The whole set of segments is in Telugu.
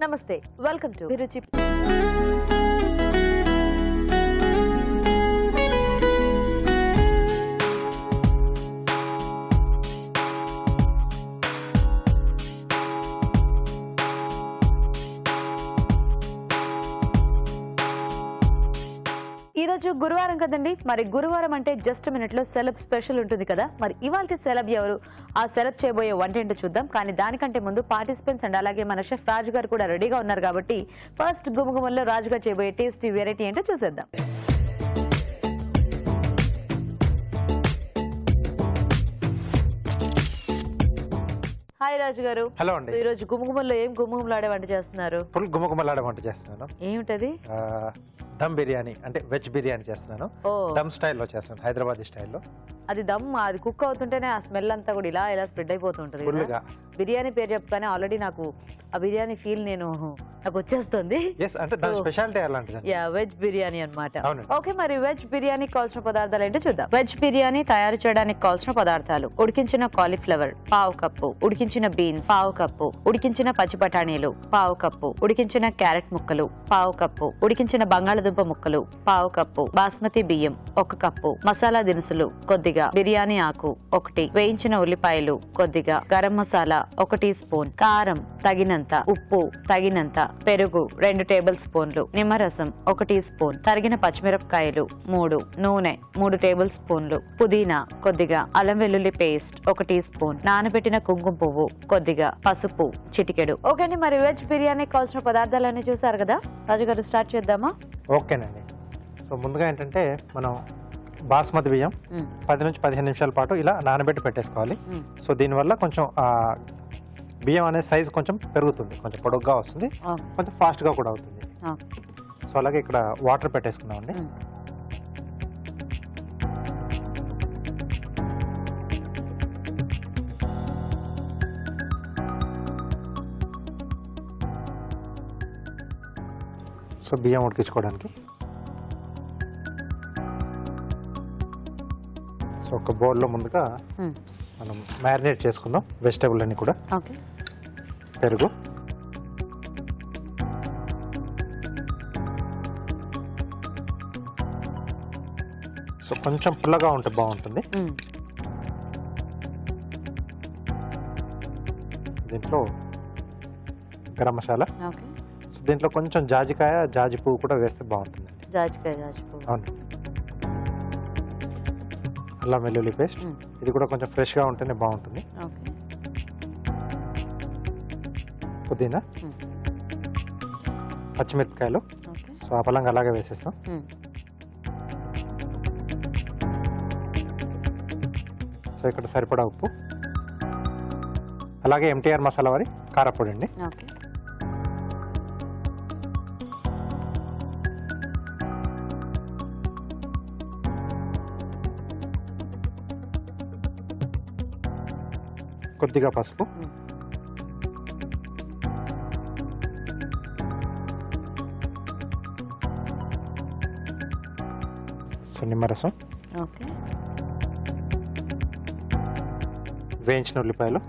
నమస్తే వెల్కమ్ టు అభిరుచి. గురువారం కదండి? మరి గురువారం అంటే జస్ట్ మినిట్లో సెలబ్ స్పెషల్ ఉంటుంది కదా? మరి ఇవాళ సెలబ్ ఎవరు? ఆ సెలబ్ చేయబోయే వంట ఏంటో చూద్దాం. కానీ దానికంటే ముందు పార్టిసిపెంట్స్ అండ్ అలాగే మన షెఫ్ రాజు గారు కూడా రెడీగా ఉన్నారు కాబట్టి ఫస్ట్ గుమగుమల్లో రాజు గారు చేయబోయే టేస్టీ వెరైటీ ఏంటో చూసేద్దాం. హాయ్ రాజు గారు. హలో అండి. ఈ రోజు గుమగుమల్లో ఏం గుమగుమలాడే వంట చేస్తున్నారు? ఫుల్ గుమగుమలాడే వంట చేస్తున్నాను. ఏమిటది? దమ్ బిర్యానీ అంటే వెజ్ బిర్యానీ చేస్తున్నాను. దమ్ స్టైల్లో చేస్తున్నాను హైదరాబాదీ స్టైల్లో. అది దమ్ అది కుక్ అవుతుంటేనే ఆ స్మెల్ అంతా కూడా ఇలా ఇలా స్ప్రెడ్ అయిపోతూ ఉంటుంది కదా. ఫుల్గా. బిర్యానీ పేరు చెప్పగానే ఆల్రెడీ నాకు ఆ బిర్యానీ ఫీల్ నేను నాకు వచ్చేస్తుంది. వెజ్ బిర్యానీ అన్నమాట. అవునండి. ఓకే మరి వెజ్ బిర్యానీకి కావాల్సిన పదార్థాలు ఏంటో చూద్దాం. వెజ్ బిర్యానీ తయారు చేయడానికి కావాల్సిన పదార్థాలు. ఉడికించిన కాలీఫ్లవర్ పావు కప్పు. ఉడికించిన బీన్స్ పావు కప్పు. ఉడికించిన పచ్చి బఠానీలు పావు కప్పు. ఉడికించిన క్యారెట్ ముక్కలు పావు కప్పు. ఉడికించిన బంగాళదుంప ముక్కలు పావు కప్పు బాస్మతి బియ్యం ఒక కప్పు మసాలా దినుసులు కొద్దిగా బిర్యానీ ఆకు ఒకటి వేయించిన ఉల్లిపాయలు కొద్దిగా గరం మసాలా ఒక టీ స్పూన్ కారం తగినంత ఉప్పు తగినంత పెరుగు రెండు టేబుల్ స్పూన్లు నిమ్మరసం ఒక టీ స్పూన్ తరిగిన పచ్చిమిరపకాయలు మూడు నూనె మూడు టేబుల్ స్పూన్లు పుదీనా కొద్దిగా అల్లం వెల్లుల్లి పేస్ట్ ఒక టీ స్పూన్ నానబెట్టిన కుంకుమ పువ్వు కొద్దిగా పసుపు చిటికెడు. ఓకే అండి మరి వెజ్ బిర్యానీకి కావాల్సిన పదార్థాలన్నీ చూసారు కదా? రాజు గారు స్టార్ట్ చేద్దామా? ఓకేనండి. సో ముందుగా ఏంటంటే మనం బాస్మతి బియ్యం పది నుంచి పదిహేను నిమిషాల పాటు ఇలా నానబెట్టి పెట్టేసుకోవాలి. సో దీనివల్ల కొంచెం ఆ, బియ్యం అనే సైజ్ కొంచెం పెరుగుతుంది. కొంచెం పొడుగ్గా వస్తుంది. కొంచెం ఫాస్ట్గా కూడా అవుతుంది. సో అలాగే ఇక్కడ వాటర్ పెట్టేసుకున్నామండి. సో బియ్యం ఉడికించుకోవడానికి. సో ఒక బౌల్లో ముందుగా మనం మ్యారినేట్ చేసుకుందాం వెజిటేబుల్ అన్ని కూడా పెరుగు. సో కొంచెం పుల్లగా ఉంటే బాగుంటుంది. దీంట్లో గరం మసాలా. ఓకే. సో దీంట్లో కొంచెం జాజికాయ జాజి పువ్వు కూడా వేస్తే బాగుంటుందండి జాజికాయ జాజిపూ అవును. అల్లం వెల్లుల్లి పేస్ట్. ఇది కూడా కొంచెం ఫ్రెష్గా ఉంటేనే బాగుంటుంది. పుదీనా. పచ్చిమిరపకాయలు. సో ఆ పలంగా అలాగే వేసేస్తాం. సో ఇక్కడ సరిపడా ఉప్పు. అలాగే ఎంటీఆర్ మసాలా వారి కారపొడి అండి. ఓకే. కొద్దిగా పసుపు. సో నిమ్మరసం ఓకే. వేయించిన ఉల్లిపాయలు.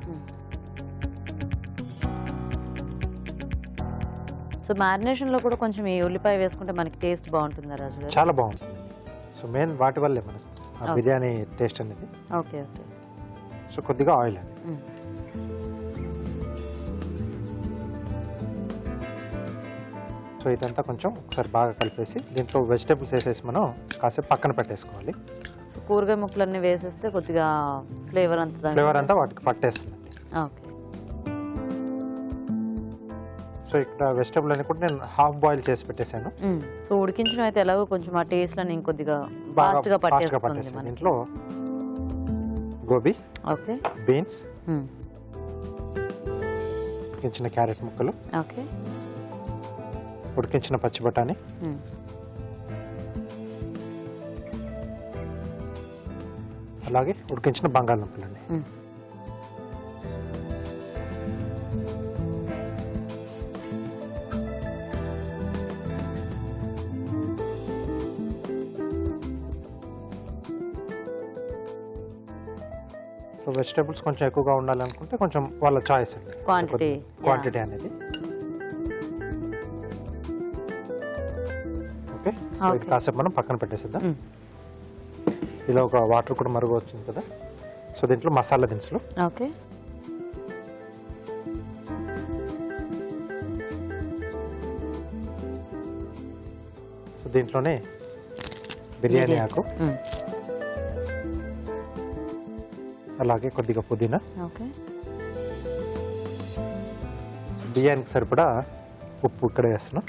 సో మ్యారినేషన్లో కూడా కొంచెం ఈ ఉల్లిపాయ వేసుకుంటే మనకి టేస్ట్ బాగుంటుందా రాజు చాలా బాగుంటుంది. సో మెయిన్ వాటి వల్లే మనకు. బిర్యానీ టేస్ట్ అనేది. Okay okay. సో కొద్దిగా ఆయిల్ సో ఇదంతా కొంచెం ఒకసారి బాగా కలిపేసి దీంట్లో వెజిటేబుల్స్ వేసేసి మనం కాసేపు పక్కన పెట్టేసుకోవాలి. సో కూరగాయ ముక్కలన్నీ వేసేస్తే కొద్దిగా ఫ్లేవర్ అంతా ఫ్లేవర్ అంతా వాటికి పట్టేస్తుంది ఓకే. సో ఇక్కడ వెజిటేబుల్ అని కూడా నేను హాఫ్ బాయిల్ చేసి పెట్టేశాను. సో ఉడికించడం అయితే ఎలాగో కొంచెం ఆ టేస్ట్లో నేను కొద్దిగా బాగా ఫాస్ట్గా పట్టేస్తుంది దీంట్లో. గోబీ ఓకే. బీన్స్ ఉడికించిన క్యారెట్ ముక్కలు ఓకే. ఉడికించిన పచ్చి బఠానీ అలాగే ఉడికించిన బంగాళదుంపలు అండి వెజిటేబుల్స్ కొంచెం ఎక్కువగా ఉండాలనుకుంటే కొంచెం వాళ్ళ చాయిస్ అండి. Quantity, క్వాంటిటీ అనేది. ఓకే సో ఇది. కాసేపు మనం పక్కన పెట్టేసిద్దాం. ఇలా ఒక వాటర్ కూడా మరుగు వచ్చింది కదా. సో దీంట్లో మసాలా దినుసులు. ఓకే సో దీంట్లోనే బిర్యానీ. ఆకు. అలాగే కొద్దిగా పుదీనా. బియ్యానికి సరిపడా ఉప్పు ఇక్కడ వేస్తున్నాం.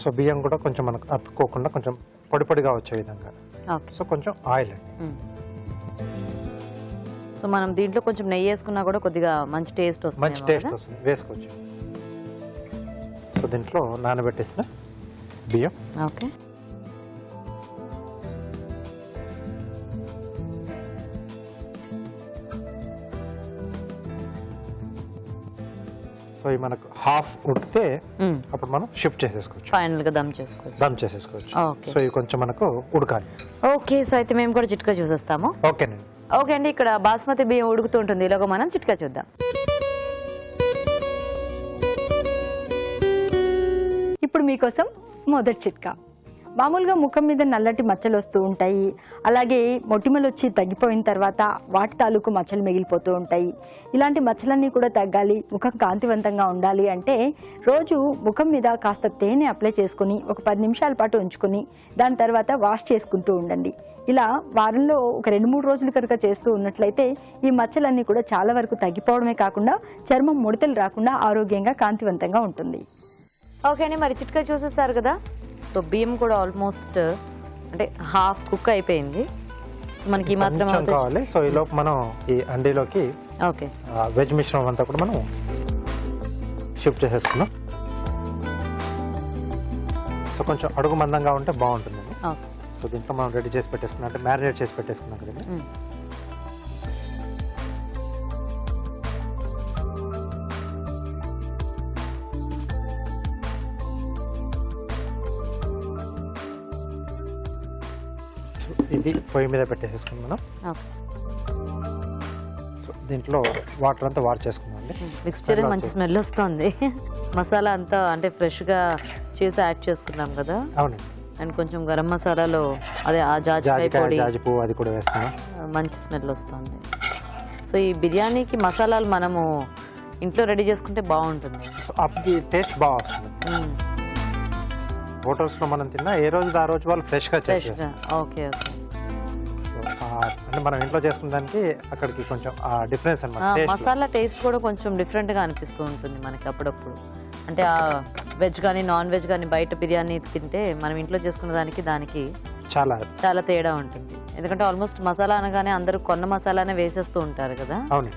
సో బియ్యం కూడా కొంచెం మనకు అతుక్కోకుండా కొంచెం పొడి పొడిగా వచ్చే విధంగా. సో కొంచెం ఆయిల్ అండి. సో మనం దీంట్లో కొంచెం నెయ్యి వేసుకున్నా కూడా కొద్దిగా మంచి టేస్ట్ వస్తుంది మంచి టేస్ట్ వస్తుంది. వేసుకోవచ్చు. సో దీంట్లో నానబెట్టేసిన బియ్యం. ఓకే. సో ఇవి మనకు హాఫ్ ఉడికితే మ్మ్. అప్పుడు మనం షిఫ్ట్ చేసేసుకోవచ్చు. ఫైనల్గా దమ్ చేసుకోవచ్చు. దమ్ చేసేసుకోవచ్చు. ఓకే. సో ఇవి కొంచెం మనకు ఉడకాలి. ఓకే సో అయితే మేము కూడా చిట్కా చూసేస్తాము. ఓకేనండి. ఓకే అండి ఇక్కడ బాస్మతి బియ్యం ఉడుకుతుంటుంది ఇలాగ మనం చిట్కా చూద్దాం. ఇప్పుడు మీకోసం మొదటి చిట్కా. మామూలుగా ముఖం మీద నల్లటి మచ్చలు వస్తూ ఉంటాయి. అలాగే మొటిమలు వచ్చి తగ్గిపోయిన తర్వాత వాటి తాలూకు మచ్చలు మిగిలిపోతూ ఉంటాయి. ఇలాంటి మచ్చలన్నీ కూడా తగ్గాలి ముఖం కాంతివంతంగా ఉండాలి అంటే రోజు ముఖం మీద కాస్త తేనె అప్లై చేసుకుని ఒక పది నిమిషాల పాటు ఉంచుకొని దాని తర్వాత వాష్ చేసుకుంటూ ఉండండి. ఇలా వారంలో ఒక రెండు మూడు రోజులు కనుక చేస్తూ ఉన్నట్లయితే ఈ మచ్చలన్నీ కూడా చాలా వరకు తగ్గిపోవడమే కాకుండా చర్మం ముడతలు రాకుండా ఆరోగ్యంగా కాంతివంతంగా ఉంటుంది. ఓకే అండి మరి చిట్కా చూసేసారు కదా? సో బియ్యం కూడా ఆల్మోస్ట్ అంటే హాఫ్ కుక్ అయిపోయింది. మనకి ఈ మాత్రం కావాలి? సో ఈ లోపు మనం ఈ అండీలోకి ఓకే. వెజ్ మిశ్రమం అంతా కూడా మనం షిఫ్ట్ చేసేసుకున్నాం సో కొంచెం అడుగు మందంగా ఉంటే బాగుంటుందండి. ఓకే. సో దీంట్లో మనం రెడీ చేసి పెట్టేసుకున్నాం అంటే మ్యారినేట్ చేసి పెట్టేసుకున్నాం కదండి. ఇది పొయ్యి మీద పెట్టేసేసుకున్నాం మనం. సో దీంట్లో వాటర్ అంతా చేసుకున్నాం అండి మిక్స్చర్ మంచి. స్మెల్ వస్తుంది. మసాలా అంతా అంటే ఫ్రెష్గా చేసి యాడ్ చేసుకున్నాం కదా? అవునండి. అండ్ కొంచెం గరం మసాలాలో అదే ఆ జాజికాయ పొడి. అది కూడా వేసుకున్నాం మంచి స్మెల్ వస్తుంది. సో ఈ బిర్యానీకి మసాలాలు మనము ఇంట్లో రెడీ చేసుకుంటే బాగుంటుంది. సో అది టేస్ట్ బాగా వస్తుంది. హోటల్స్లో మనం తిన్నా ఏ రోజు ఆ రోజు వాళ్ళు ఫ్రెష్గా చేసేస్తారు. Okay okay. అంటే మనం ఇంట్లో చేసుకున్న దానికి అక్కడికి కొంచెం ఆ డిఫరెన్స్ అనమాట మసాలా టేస్ట్ కూడా కొంచెం డిఫరెంట్గా అనిపిస్తూ ఉంటుంది మనకి అప్పుడప్పుడు. అంటే ఆ వెజ్ కానీ నాన్ వెజ్ కానీ బయట బిర్యానీ తింటే మనం ఇంట్లో చేసుకున్న దానికి దానికి చాలా. చాలా తేడా ఉంటుంది. ఎందుకంటే ఆల్మోస్ట్ మసాలా అనగానే అందరూ కొన్న మసాలానే వేసేస్తూ ఉంటారు కదా? అవునండి.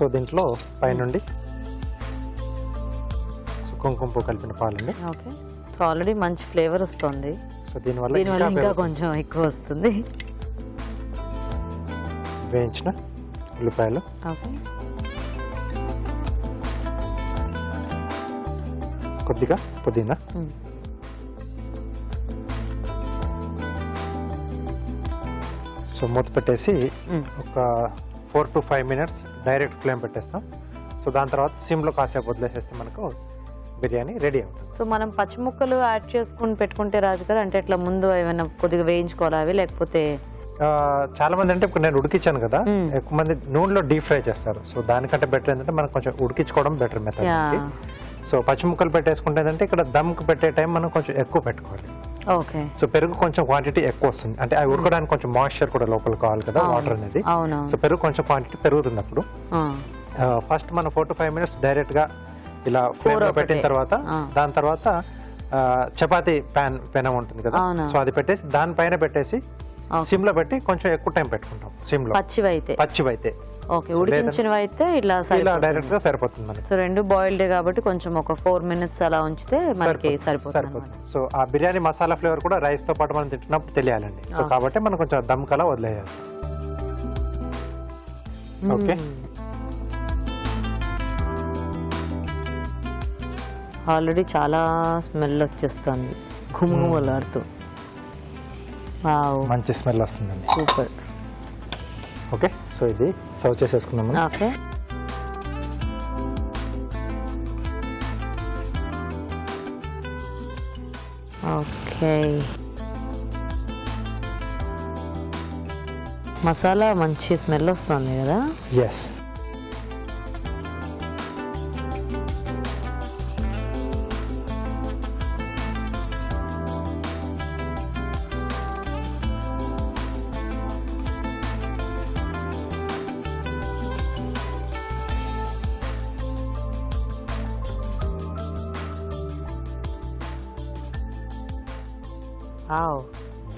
సో దీంట్లో పైనుండి సో కుంకుమ పువ్వు కలిపిన పాలండి ఓకే సో ఆల్రెడీ మంచి ఫ్లేవర్ వస్తుంది సో దీనివల్ల దీనివల్ల ఇంకా. కొంచెం ఎక్కువ వస్తుంది వేయించిన ఉల్లిపాయలు ఓకే కొద్దిగా పుదీనా. సో మూత పెట్టేసి. ఒక four to five minutes direct flame పెట్టేస్తాం. సో దాని తర్వాత సిమ్లో కాసేపు వదిలేసేస్తే మనకు బిర్యానీ రెడీ అవుతుంది. సో మనం పచ్చిముక్కలు యాడ్ చేసుకుని పెట్టుకుంటే రాజు కదా? అంటే ఇట్లా ముందు ఏమైనా కొద్దిగా వేయించుకోవాలి అవి? లేకపోతే చాలా మంది అంటే ఇప్పుడు నేను ఉడికించాను కదా. ఎక్కువ మంది నూనెలో డీప్ ఫ్రై చేస్తారు. సో దానికంటే బెటర్ ఏంటంటే మనం కొంచెం ఉడికించుకోవడం బెటర్ మెథడ్ సో పచ్చిముక్కలు పెట్టేసుకుంటే ఏంటంటే ఇక్కడ దమ్కి పెట్టే టైం మనం కొంచెం ఎక్కువ పెట్టుకోవాలి. ఓకే సో పెరుగు కొంచెం క్వాంటిటీ ఎక్కువ వస్తుంది అంటే అవి ఉడకడానికి కొంచెం మాయిశ్చర్ కూడా లోపల కావాలి కదా. వాటర్ అనేది సో పెరుగు కొంచెం క్వాంటిటీ పెరుగుతుంది అప్పుడు ఫస్ట్ మన ఫోర్ టు ఫైవ్ మినిట్స్ డైరెక్ట్గా ఇలా ఫ్లేమ్లో. పెట్టిన తర్వాత. దాని తర్వాత చపాతీ ప్యాన్ పెనం ఉంటుంది కదా. సో అది పెట్టేసి దానిపైన పెట్టేసి. సిమ్లో పెట్టి కొంచెం ఎక్కువ టైం పెట్టుకుంటాం సిమ్లో పచ్చివి అయితే పచ్చివైతే ఓకే ఉడికించినవి అయితే ఇలా. డైరెక్ట్గా సరిపోతుంది సో రెండు బాయిల్డ్ కాబట్టి కొంచెం ఒక ఫోర్ మినిట్స్ అలా ఉంచితే మనకి సరిపోతుంది సో ఆ బిర్యానీ మసాలా ఫ్లేవర్ కూడా రైస్తో పాటు మనం తింటున్నప్పుడు తెలియాలండి. సో కాబట్టి మనం కొంచెం దమ్ కలా వదిలేయాలి. ఓకే? ఆల్రెడీ చాలా స్మెల్ వచ్చేస్తుంది. గుమగుమలాడుతూ మంచి స్మెల్ వస్తుందండి. సూపర్. ఓకే? సో ఇది సర్వ్ చేసేసుకున్నాం మనం. ఓకే. ఓకే. మసాలా మంచి స్మెల్ వస్తుంది కదా? Yes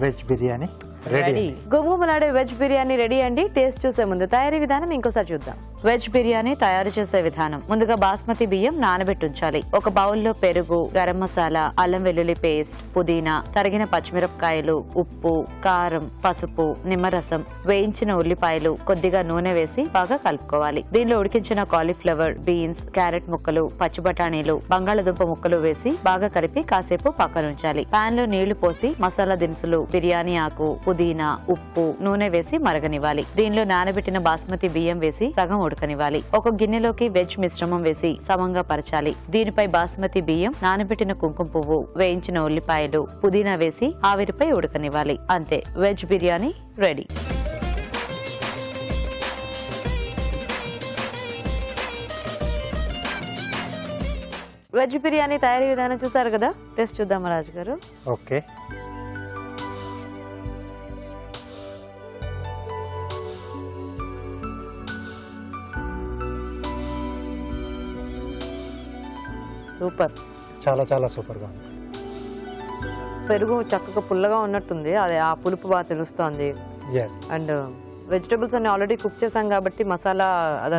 veg biryani. రెడీ గుమగుమలాడే వెజ్ బిర్యానీ రెడీ అండి. టేస్ట్ చూసే ముందు తయారీ విధానం ఇంకోసారి చూద్దాం. వెజ్ బిర్యానీ తయారు చేసే విధానం. ముందుగా బాస్మతి బియ్యం నానబెట్టి ఉంచాలి ఒక బౌల్లో పెరుగు గరం మసాలా అల్లం వెల్లుల్లి పేస్ట్ పుదీనా తరిగిన పచ్చిమిరపకాయలు ఉప్పు కారం పసుపు నిమ్మరసం వేయించిన ఉల్లిపాయలు కొద్దిగా నూనె వేసి బాగా కలుపుకోవాలి. దీనిలో ఉడికించిన కాలీఫ్లవర్ బీన్స్ క్యారెట్ ముక్కలు పచ్చి బఠానీలు బంగాళదుంప ముక్కలు వేసి బాగా కలిపి కాసేపు పక్కనుంచాలి పాన్లో నీళ్ళు పోసి మసాలా దినుసులు బిర్యానీ ఆకు పుదీనా ఉప్పు నూనె వేసి మరగనివ్వాలి. దీనిలో నానబెట్టిన బాస్మతి బియ్యం వేసి సగం ఉడకనివ్వాలి. ఒక గిన్నెలోకి వెజ్ మిశ్రమం వేసి సమంగా పరచాలి. దీనిపై బాస్మతి బియ్యం నానబెట్టిన కుంకుమ పువ్వు వేయించిన ఉల్లిపాయలు పుదీనా వేసి ఆవిరిపై ఉడకనివ్వాలి. అంతే veg biryani ready. Veg biryani తయారీ విధానం చూసారు కదా? టెస్ట్ చూద్దాం రాజు గారు ఓకే. సూపర్. చాలా చాలా సూపర్గా ఉంది. పెరుగు చక్కగా పుల్లగా ఉన్నట్టుంది. అది ఆ పులుపు బాగా తెలుస్తోంది. అండ్ వెజిటబుల్స్ అన్ని ఆల్రెడీ కుక్ చేసాం కాబట్టి మసాలా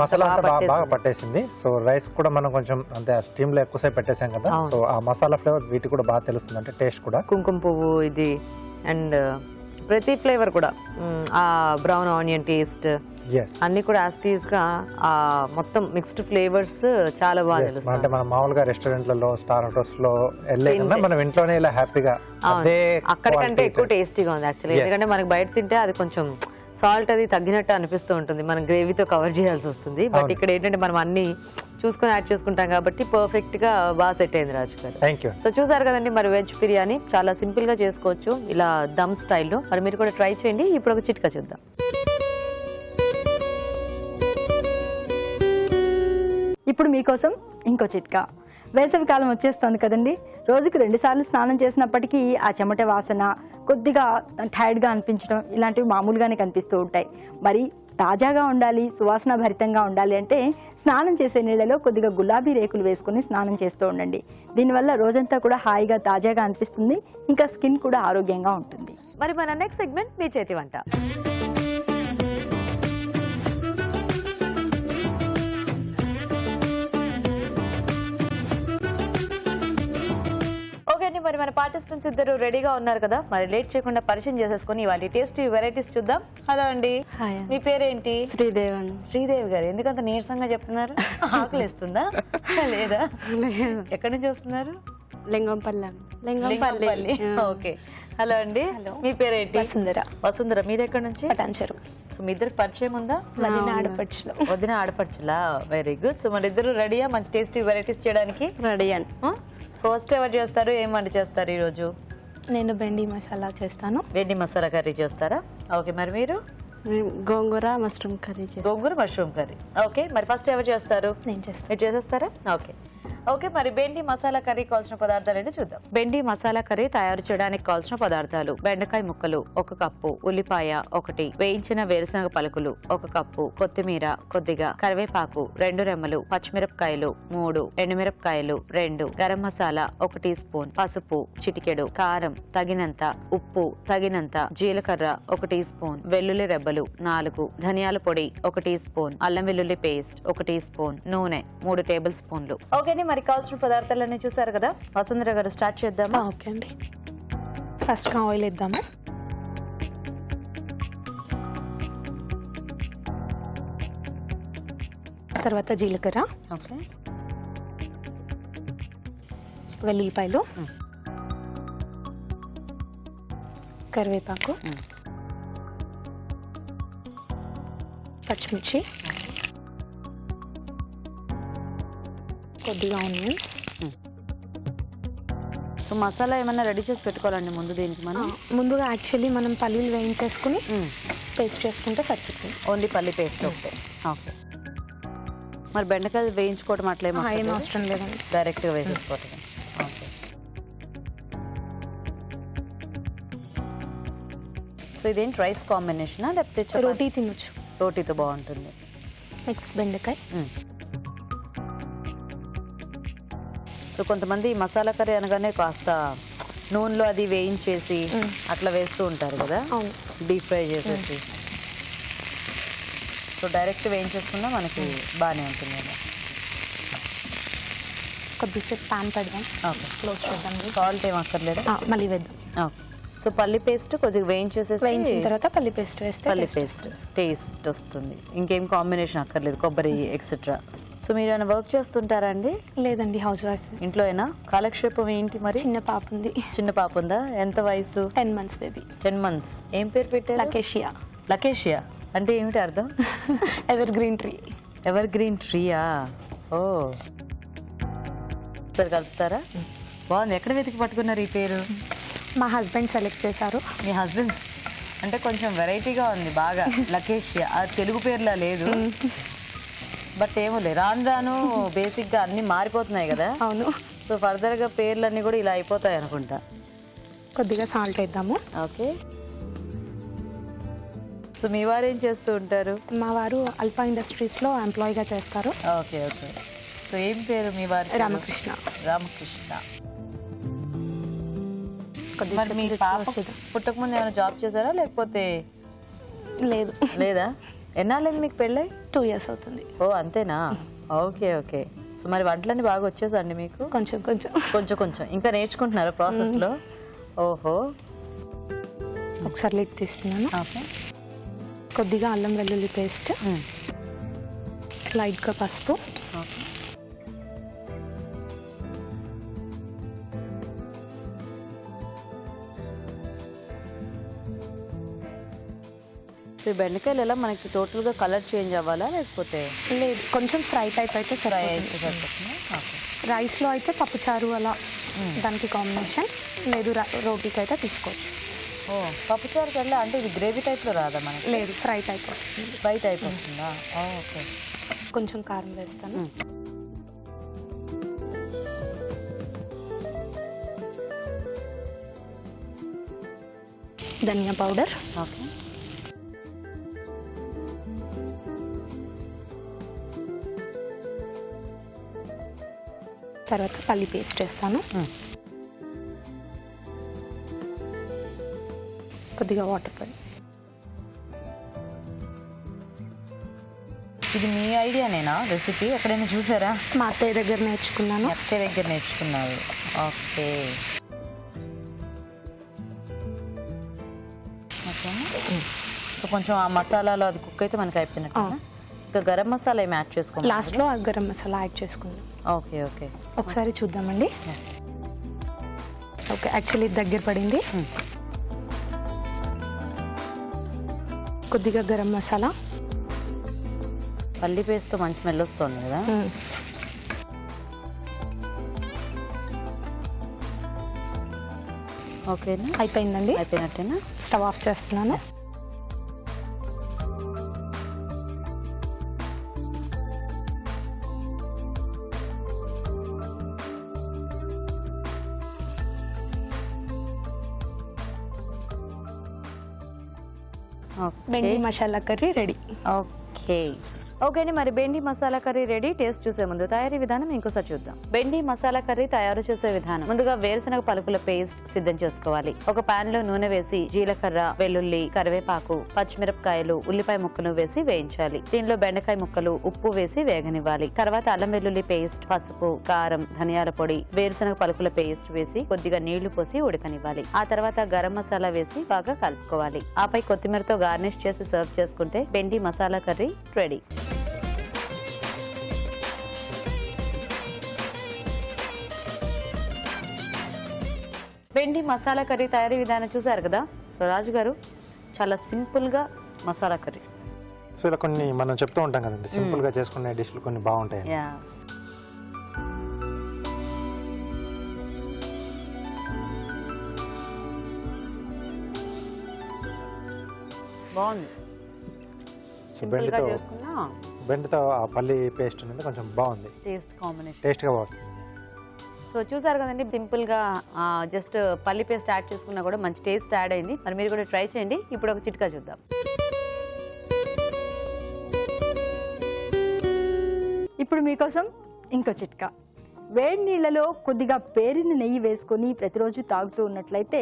మసాలా బాగా పట్టేసింది. సో రైస్ కూడా మనం కొంచెం అంటే స్టీమ్లో ఎక్కువసేపు పెట్టేసాం కదా. సో ఆ మసాలా ఫ్లేవర్ వీటి కూడా బాగా తెలుస్తుంది అంటే టేస్ట్ కూడా. కుంకుమ పువ్వు ఇది అండ్ ప్రతి ఫ్లేవర్ కూడా ఆ బ్రౌన్ ఆనియన్ టేస్ట్ అన్ని కూడా యాస్టీస్గా ఆ మొత్తం మిక్స్డ్ ఫ్లేవర్స్ చాలా బాగా అంటే తెలుస్తాయి. మనం మామూలుగా రెస్టారెంట్లలో స్టార్ హోటల్స్లో మనం ఇంట్లోనే ఇలా హ్యాపీగా అక్కడికంటే ఎక్కువ టేస్టీగా ఉంది యాక్చువల్లీ. ఎందుకంటే మనకి బయట తింటే అది కొంచెం సాల్ట్ అది తగ్గినట్టు అనిపిస్తూ ఉంటుంది. మనం గ్రేవీతో కవర్ చేయాల్సి వస్తుంది. బట్. ఇక్కడ ఏంటంటే మనం అన్ని చూసుకొని యాడ్ చేసుకుంటాం కాబట్టి పర్ఫెక్ట్గా బాగా సెట్ అయింది రాజు గారు. సో చూసారు కదండి మరి వెజ్ బిర్యానీ. చాలా సింపుల్గా చేసుకోవచ్చు. ఇలా దమ్ స్టైల్లో మరి మీరు కూడా ట్రై చేయండి. ఇప్పుడు ఒక చిట్కా చూద్దాం. ఇప్పుడు మీకోసం ఇంకో చిట్కా. వేసవి కాలం వచ్చేస్తుంది కదండి. రోజుకి రెండుసార్లు స్నానం చేసినప్పటికీ ఆ చెమట వాసన కొద్దిగా టైర్డ్గా అనిపించడం ఇలాంటివి మామూలుగానే కనిపిస్తూ ఉంటాయి. మరి తాజాగా ఉండాలి సువాసన భరితంగా ఉండాలి అంటే స్నానం చేసే నీళ్ళలో కొద్దిగా గులాబీ రేకులు వేసుకొని స్నానం చేస్తూ ఉండండి. దీనివల్ల రోజంతా కూడా హాయిగా తాజాగా అనిపిస్తుంది. ఇంకా స్కిన్ కూడా ఆరోగ్యంగా ఉంటుంది. మరి మన నెక్స్ట్ సెగ్మెంట్ మీ చేతి వంట. పార్టిసిపెంట్స్ ఇద్దరు రెడీగా ఉన్నారు కదా. మరి లేట్ చేయకుండా పరిచయం చేసేసుకొని ఇవాళ టేస్టీ వెరైటీస్ చూద్దాం. హలో అండి. మీ పేరేంటి? శ్రీదేవన్ శ్రీదేవి గారు. ఎందుకంత నీరసంగా చెప్తున్నారు? ఆకలి ఇస్తుందా లేదా. ఎక్కడి నుంచి వస్తున్నారు? లింగంపల్లి లింగంపల్లి. ఓకే. హలో అండి. మీ పేరేంటి? వసుంధర. వసుంధర. మీరు ఎక్కడి నుంచి? పటాన్చెరు. సో మీ ఇద్దరికి పరిచయం ఉందా? వదిన ఆడపడుచులో. వదిన ఆడపడుచులా? వెరీ గుడ్ సో మన ఇద్దరు రెడీయా? మంచి టేస్టీ వెరైటీస్ చేయడానికి? రెడీ అండి. ఫస్ట్ ఎవరు చేస్తారు? ఏం వంట చేస్తారు ఈ రోజు నేను బెండి మసాలా చేస్తాను. వెండి మసాలా కర్రీ చేస్తారా? ఓకే మరి మీరు? గోంగూర మష్రూమ్ కర్రీ గోంగూర మష్రూమ్ కర్రీ. ఓకే మరి ఫస్ట్ ఎవరు చేస్తారు? నేను చేస్తాను. మీరు చేసేస్తారా? ఓకే. ఓకే మరి బెండి మసాలా కర్రీ కావాల్సిన పదార్థాలు ఏంటో చూద్దాం. బెండి మసాలా కర్రీ తయారు చేయడానికి కావాల్సిన పదార్థాలు బెండకాయ ముక్కలు ఒక కప్పు ఉల్లిపాయ ఒకటి వేయించిన వేరుశనగ పలుకులు ఒక కప్పు కొత్తిమీర కొద్దిగా కరివేపాకు రెండు రెమ్మలు పచ్చిమిరపకాయలు మూడు ఎండుమిరపకాయలు రెండు గరం మసాలా ఒక టీ స్పూన్ పసుపు చిటికెడు కారం తగినంత ఉప్పు తగినంత జీలకర్ర ఒక టీ స్పూన్ వెల్లుల్లి రెబ్బలు నాలుగు ధనియాల పొడి ఒక టీ స్పూన్ అల్లం వెల్లుల్లి పేస్ట్ ఒక టీ స్పూన్ నూనె మూడు టేబుల్ స్పూన్లు. ఓకేని మరి కావాల్సిన పదార్థాలన్నీ చూసారు కదా? వసుంధర గారు స్టార్ట్ చేద్దామా? ఓకే అండి. ఫస్ట్గా ఆయిల్ వేద్దాము? తర్వాత జీలకర్ర. ఓకే. వెల్లుల్లిపాయలు. కరివేపాకు. పచ్చిమిర్చి. కొద్దిగా ఆనియన్స్. సో మసాలా ఏమన్నా రెడీ చేసి పెట్టుకోవాలండి ముందు దీనికి మనం? ముందుగా యాక్చువల్లీ మనం పల్లీలు వేయించేసుకుని పేస్ట్ చేసుకుంటే సరిపోతుంది. ఓన్లీ పల్లి పేస్ట్ ఓకే ఓకే. మరి బెండకాయలు వేయించుకోవడం అట్లా ఏం అవసరం లేదండి. డైరెక్ట్గా వేసేసుకోవటం. ఓకే. సో ఇదేంటి రైస్ కాంబినేషనా లేకపోతే? రోటీ తినొచ్చు. రోటీతో బాగుంటుంది. నెక్స్ట్ బెండకాయ. సో కొంతమంది మసాలా కర్రీ అనగానే కాస్త నూనెలో అది వేయించేసి. అట్లా వేస్తూ ఉంటారు కదా? డీప్ ఫ్రై చేసేసి. సో డైరెక్ట్ వేయించేసుకున్నా మనకి బాగానే ఉంటుంది కదా? కొద్దిసేపు పాన్ పెడదాం ఓకే. క్లోజ్ చేద్దాం. సాల్ట్ ఏం అక్కర్లేదా? మళ్ళీ వేద్దాం. ఓకే. సో పల్లి పేస్ట్ కొద్దిగా వేయించేసేసి వేయించిన తర్వాత పల్లి పేస్ట్ వేస్తే పల్లి పేస్ట్ టేస్ట్ వస్తుంది. ఇంకేం కాంబినేషన్ అక్కర్లేదు కొబ్బరి ఎక్సెట్రా సో మీరు ఏమైనా వర్క్ చేస్తుంటారా అండి లేదండి హౌస్ వైఫ్. ఇంట్లో అయినా కాలక్షేపం ఏంటి మరి? చిన్న పాప ఉంది. చిన్న పాప ఉందా? ఎంత వయసు? Ten months baby. Ten months. ఏం పేరు పెట్టారు? లకేషియా. లకేషియా. అంటే ఏమిటి అర్థం? Evergreen tree evergreen ట్రీయా ఓ. సరే కలుపుతారా? బాగుంది. ఎక్కడ వెతికి పట్టుకున్నారు ఈ పేరు? మా హస్బెండ్ సెలెక్ట్ చేశారు. మీ హస్బెండ్? అంటే కొంచెం వెరైటీగా ఉంది బాగా. లకేషియా. తెలుగు పేర్లా లేదు. బట్ ఏమో లే రాను రాను బేసిక్గా అన్నీ మారిపోతున్నాయి కదా. అవును. సో ఫర్దర్గా పేర్లన్నీ కూడా ఇలా అయిపోతాయి అనుకుంటా. కొద్దిగా సాల్ట్ వేద్దాము. ఓకే. సో మీ వారు ఏం చేస్తూ ఉంటారు? మా వారు అల్పా ఇండస్ట్రీస్లో ఎంప్లాయీగా చేస్తారు. Okay okay. సో ఏం పేరు మీ వారి? రామకృష్ణ. రామకృష్ణ. కొద్దిగా మరి మీ పాప పుట్టక ముందు ఏమైనా జాబ్ చేశారా లేకపోతే? లేదు. లేదా? ఎన్నాళ్ళని మీకు పెళ్ళై? టూ ఇయర్స్ అవుతుంది. ఓ అంతేనా? Okay okay. సో మరి వంటలన్నీ బాగా వచ్చేసా అండి మీకు? కొంచెం కొంచెం. కొంచెం కొంచెం. ఇంకా నేర్చుకుంటున్నారా ప్రాసెస్లో? ఓహో. ఒకసారి లిట్ తీస్తున్నాను. కొద్దిగా అల్లం వెల్లుల్లి పేస్ట్. లైట్గా పసుపు. సో ఈ బెండకాయలు ఎలా మనకి టోటల్గా కలర్ చేంజ్ అవ్వాలా లేకపోతే? లేదు కొంచెం ఫ్రై టైప్ అయితే ఫ్రై అయితే రైస్లో అయితే పప్పుచారు అలా దానికి కాంబినేషన్ లేదు రోటీకి అయితే తీసుకోవచ్చు. ఓ పప్పుచారు కల్లా అంటే ఇది గ్రేవీ టైప్లో రాదా మనకి? లేదు ఫ్రై టైప్ వస్తుంది. ఫ్రై టైప్ వస్తుందా? ఓకే. కొంచెం కారం వేస్తాను. ధనియా పౌడర్. ఓకే. తర్వాత పల్లి పేస్ట్ వేస్తాను. కొద్దిగా వాటర్ పడి. ఇది మీ ఐడియానేనా రెసిపీ? ఎక్కడైనా చూసారా? మా అత్తయ్య దగ్గర నేర్చుకున్నాను. అత్తయ్య దగ్గర నేర్చుకున్నారు. ఓకే. సో కొంచెం ఆ మసాలాలో అది కుక్ అయితే మనకి అయిపోయినట్టు. ఇంకా గరం మసాలా ఏమి యాడ్ చేసుకోవాలి లాస్ట్లో ఆ గరం మసాలా యాడ్ చేసుకుందాం. Okay okay. ఒకసారి చూద్దామండి. ఓకే యాక్చువల్లీ దగ్గర పడింది. కొద్దిగా గరం మసాలా. పల్లి పేస్ట్తో మంచి స్మెల్ వస్తుంది కదా. ఓకేనా? అయిపోయిందండి. అయిపోయినట్టేనా? స్టవ్ ఆఫ్ చేస్తున్నాను. బెండి masala curry ready okay okay అండి మరి బెండి మసాలా కర్రీ రెడీ టేస్ట్ చూసే ముందు తయారీ విధానం ఇంకోసారి చూద్దాం. బెండి మసాలా కర్రీ తయారు చేసే విధానం. ముందుగా వేరుశనగ పలుకుల పేస్ట్ సిద్ధం చేసుకోవాలి. ఒక పాన్లో నూనె వేసి జీలకర్ర వెల్లుల్లి కరివేపాకు పచ్చిమిరపకాయలు ఉల్లిపాయ ముక్కలు వేసి వేయించాలి. దీనిలో బెండకాయ ముక్కలు ఉప్పు వేసి వేగనివ్వాలి. తర్వాత అల్లం వెల్లుల్లి పేస్ట్ పసుపు కారం ధనియాల పొడి వేరుశనగ పలుకుల పేస్ట్ వేసి కొద్దిగా నీళ్ళు పోసి ఉడకనివ్వాలి. ఆ తర్వాత గరం మసాలా వేసి బాగా కలుపుకోవాలి. ఆపై కొత్తిమీరతో గార్నిష్ చేసి సర్వ్ చేసుకుంటే బెండి మసాలా కర్రీ రెడీ. బెండి మసాలా కర్రీ తయారీ విధానం చూసారు కదా? సో రాజు గారు చాలా సింపుల్గా మసాలా కర్రీ. సో ఇలా కొన్ని మనం చెప్తూ ఉంటాం కదండి. సింపుల్గా చేసుకునే డిష్లు కొన్ని బాగుంటాయి బాగుంది. బెండితో ఆ పల్లి పేస్ట్ అనేది కొంచెం బాగుంది. Taste combination. టేస్ట్గా బాగుంది. సో చూసారు కదండి సింపుల్గా జస్ట్ పల్లి పేస్ట్ యాడ్ చేసుకున్నా కూడా మంచి టేస్ట్ యాడ్ అయింది. మరి మీరు కూడా ట్రై చేయండి. ఇప్పుడు ఒక చిట్కా చూద్దాం. ఇప్పుడు మీకోసం ఇంకో చిట్కా. వేడి నీళ్ళలో కొద్దిగా పేరిన నెయ్యి వేసుకొని ప్రతిరోజు తాగుతూ ఉన్నట్లయితే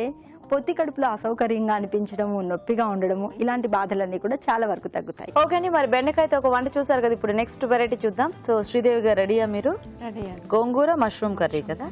పొత్తి కడుపులో అసౌకర్యంగా అనిపించడము నొప్పిగా ఉండడము ఇలాంటి బాధలన్నీ కూడా చాలా వరకు తగ్గుతాయి. ఓకే అండి మరి బెండకాయతో ఒక వంట చూసారు కదా ఇప్పుడు నెక్స్ట్ వెరైటీ చూద్దాం. సో శ్రీదేవి గారు రెడీయా మీరు? రెడీ గోంగూర మష్రూమ్ కర్రీ కదా?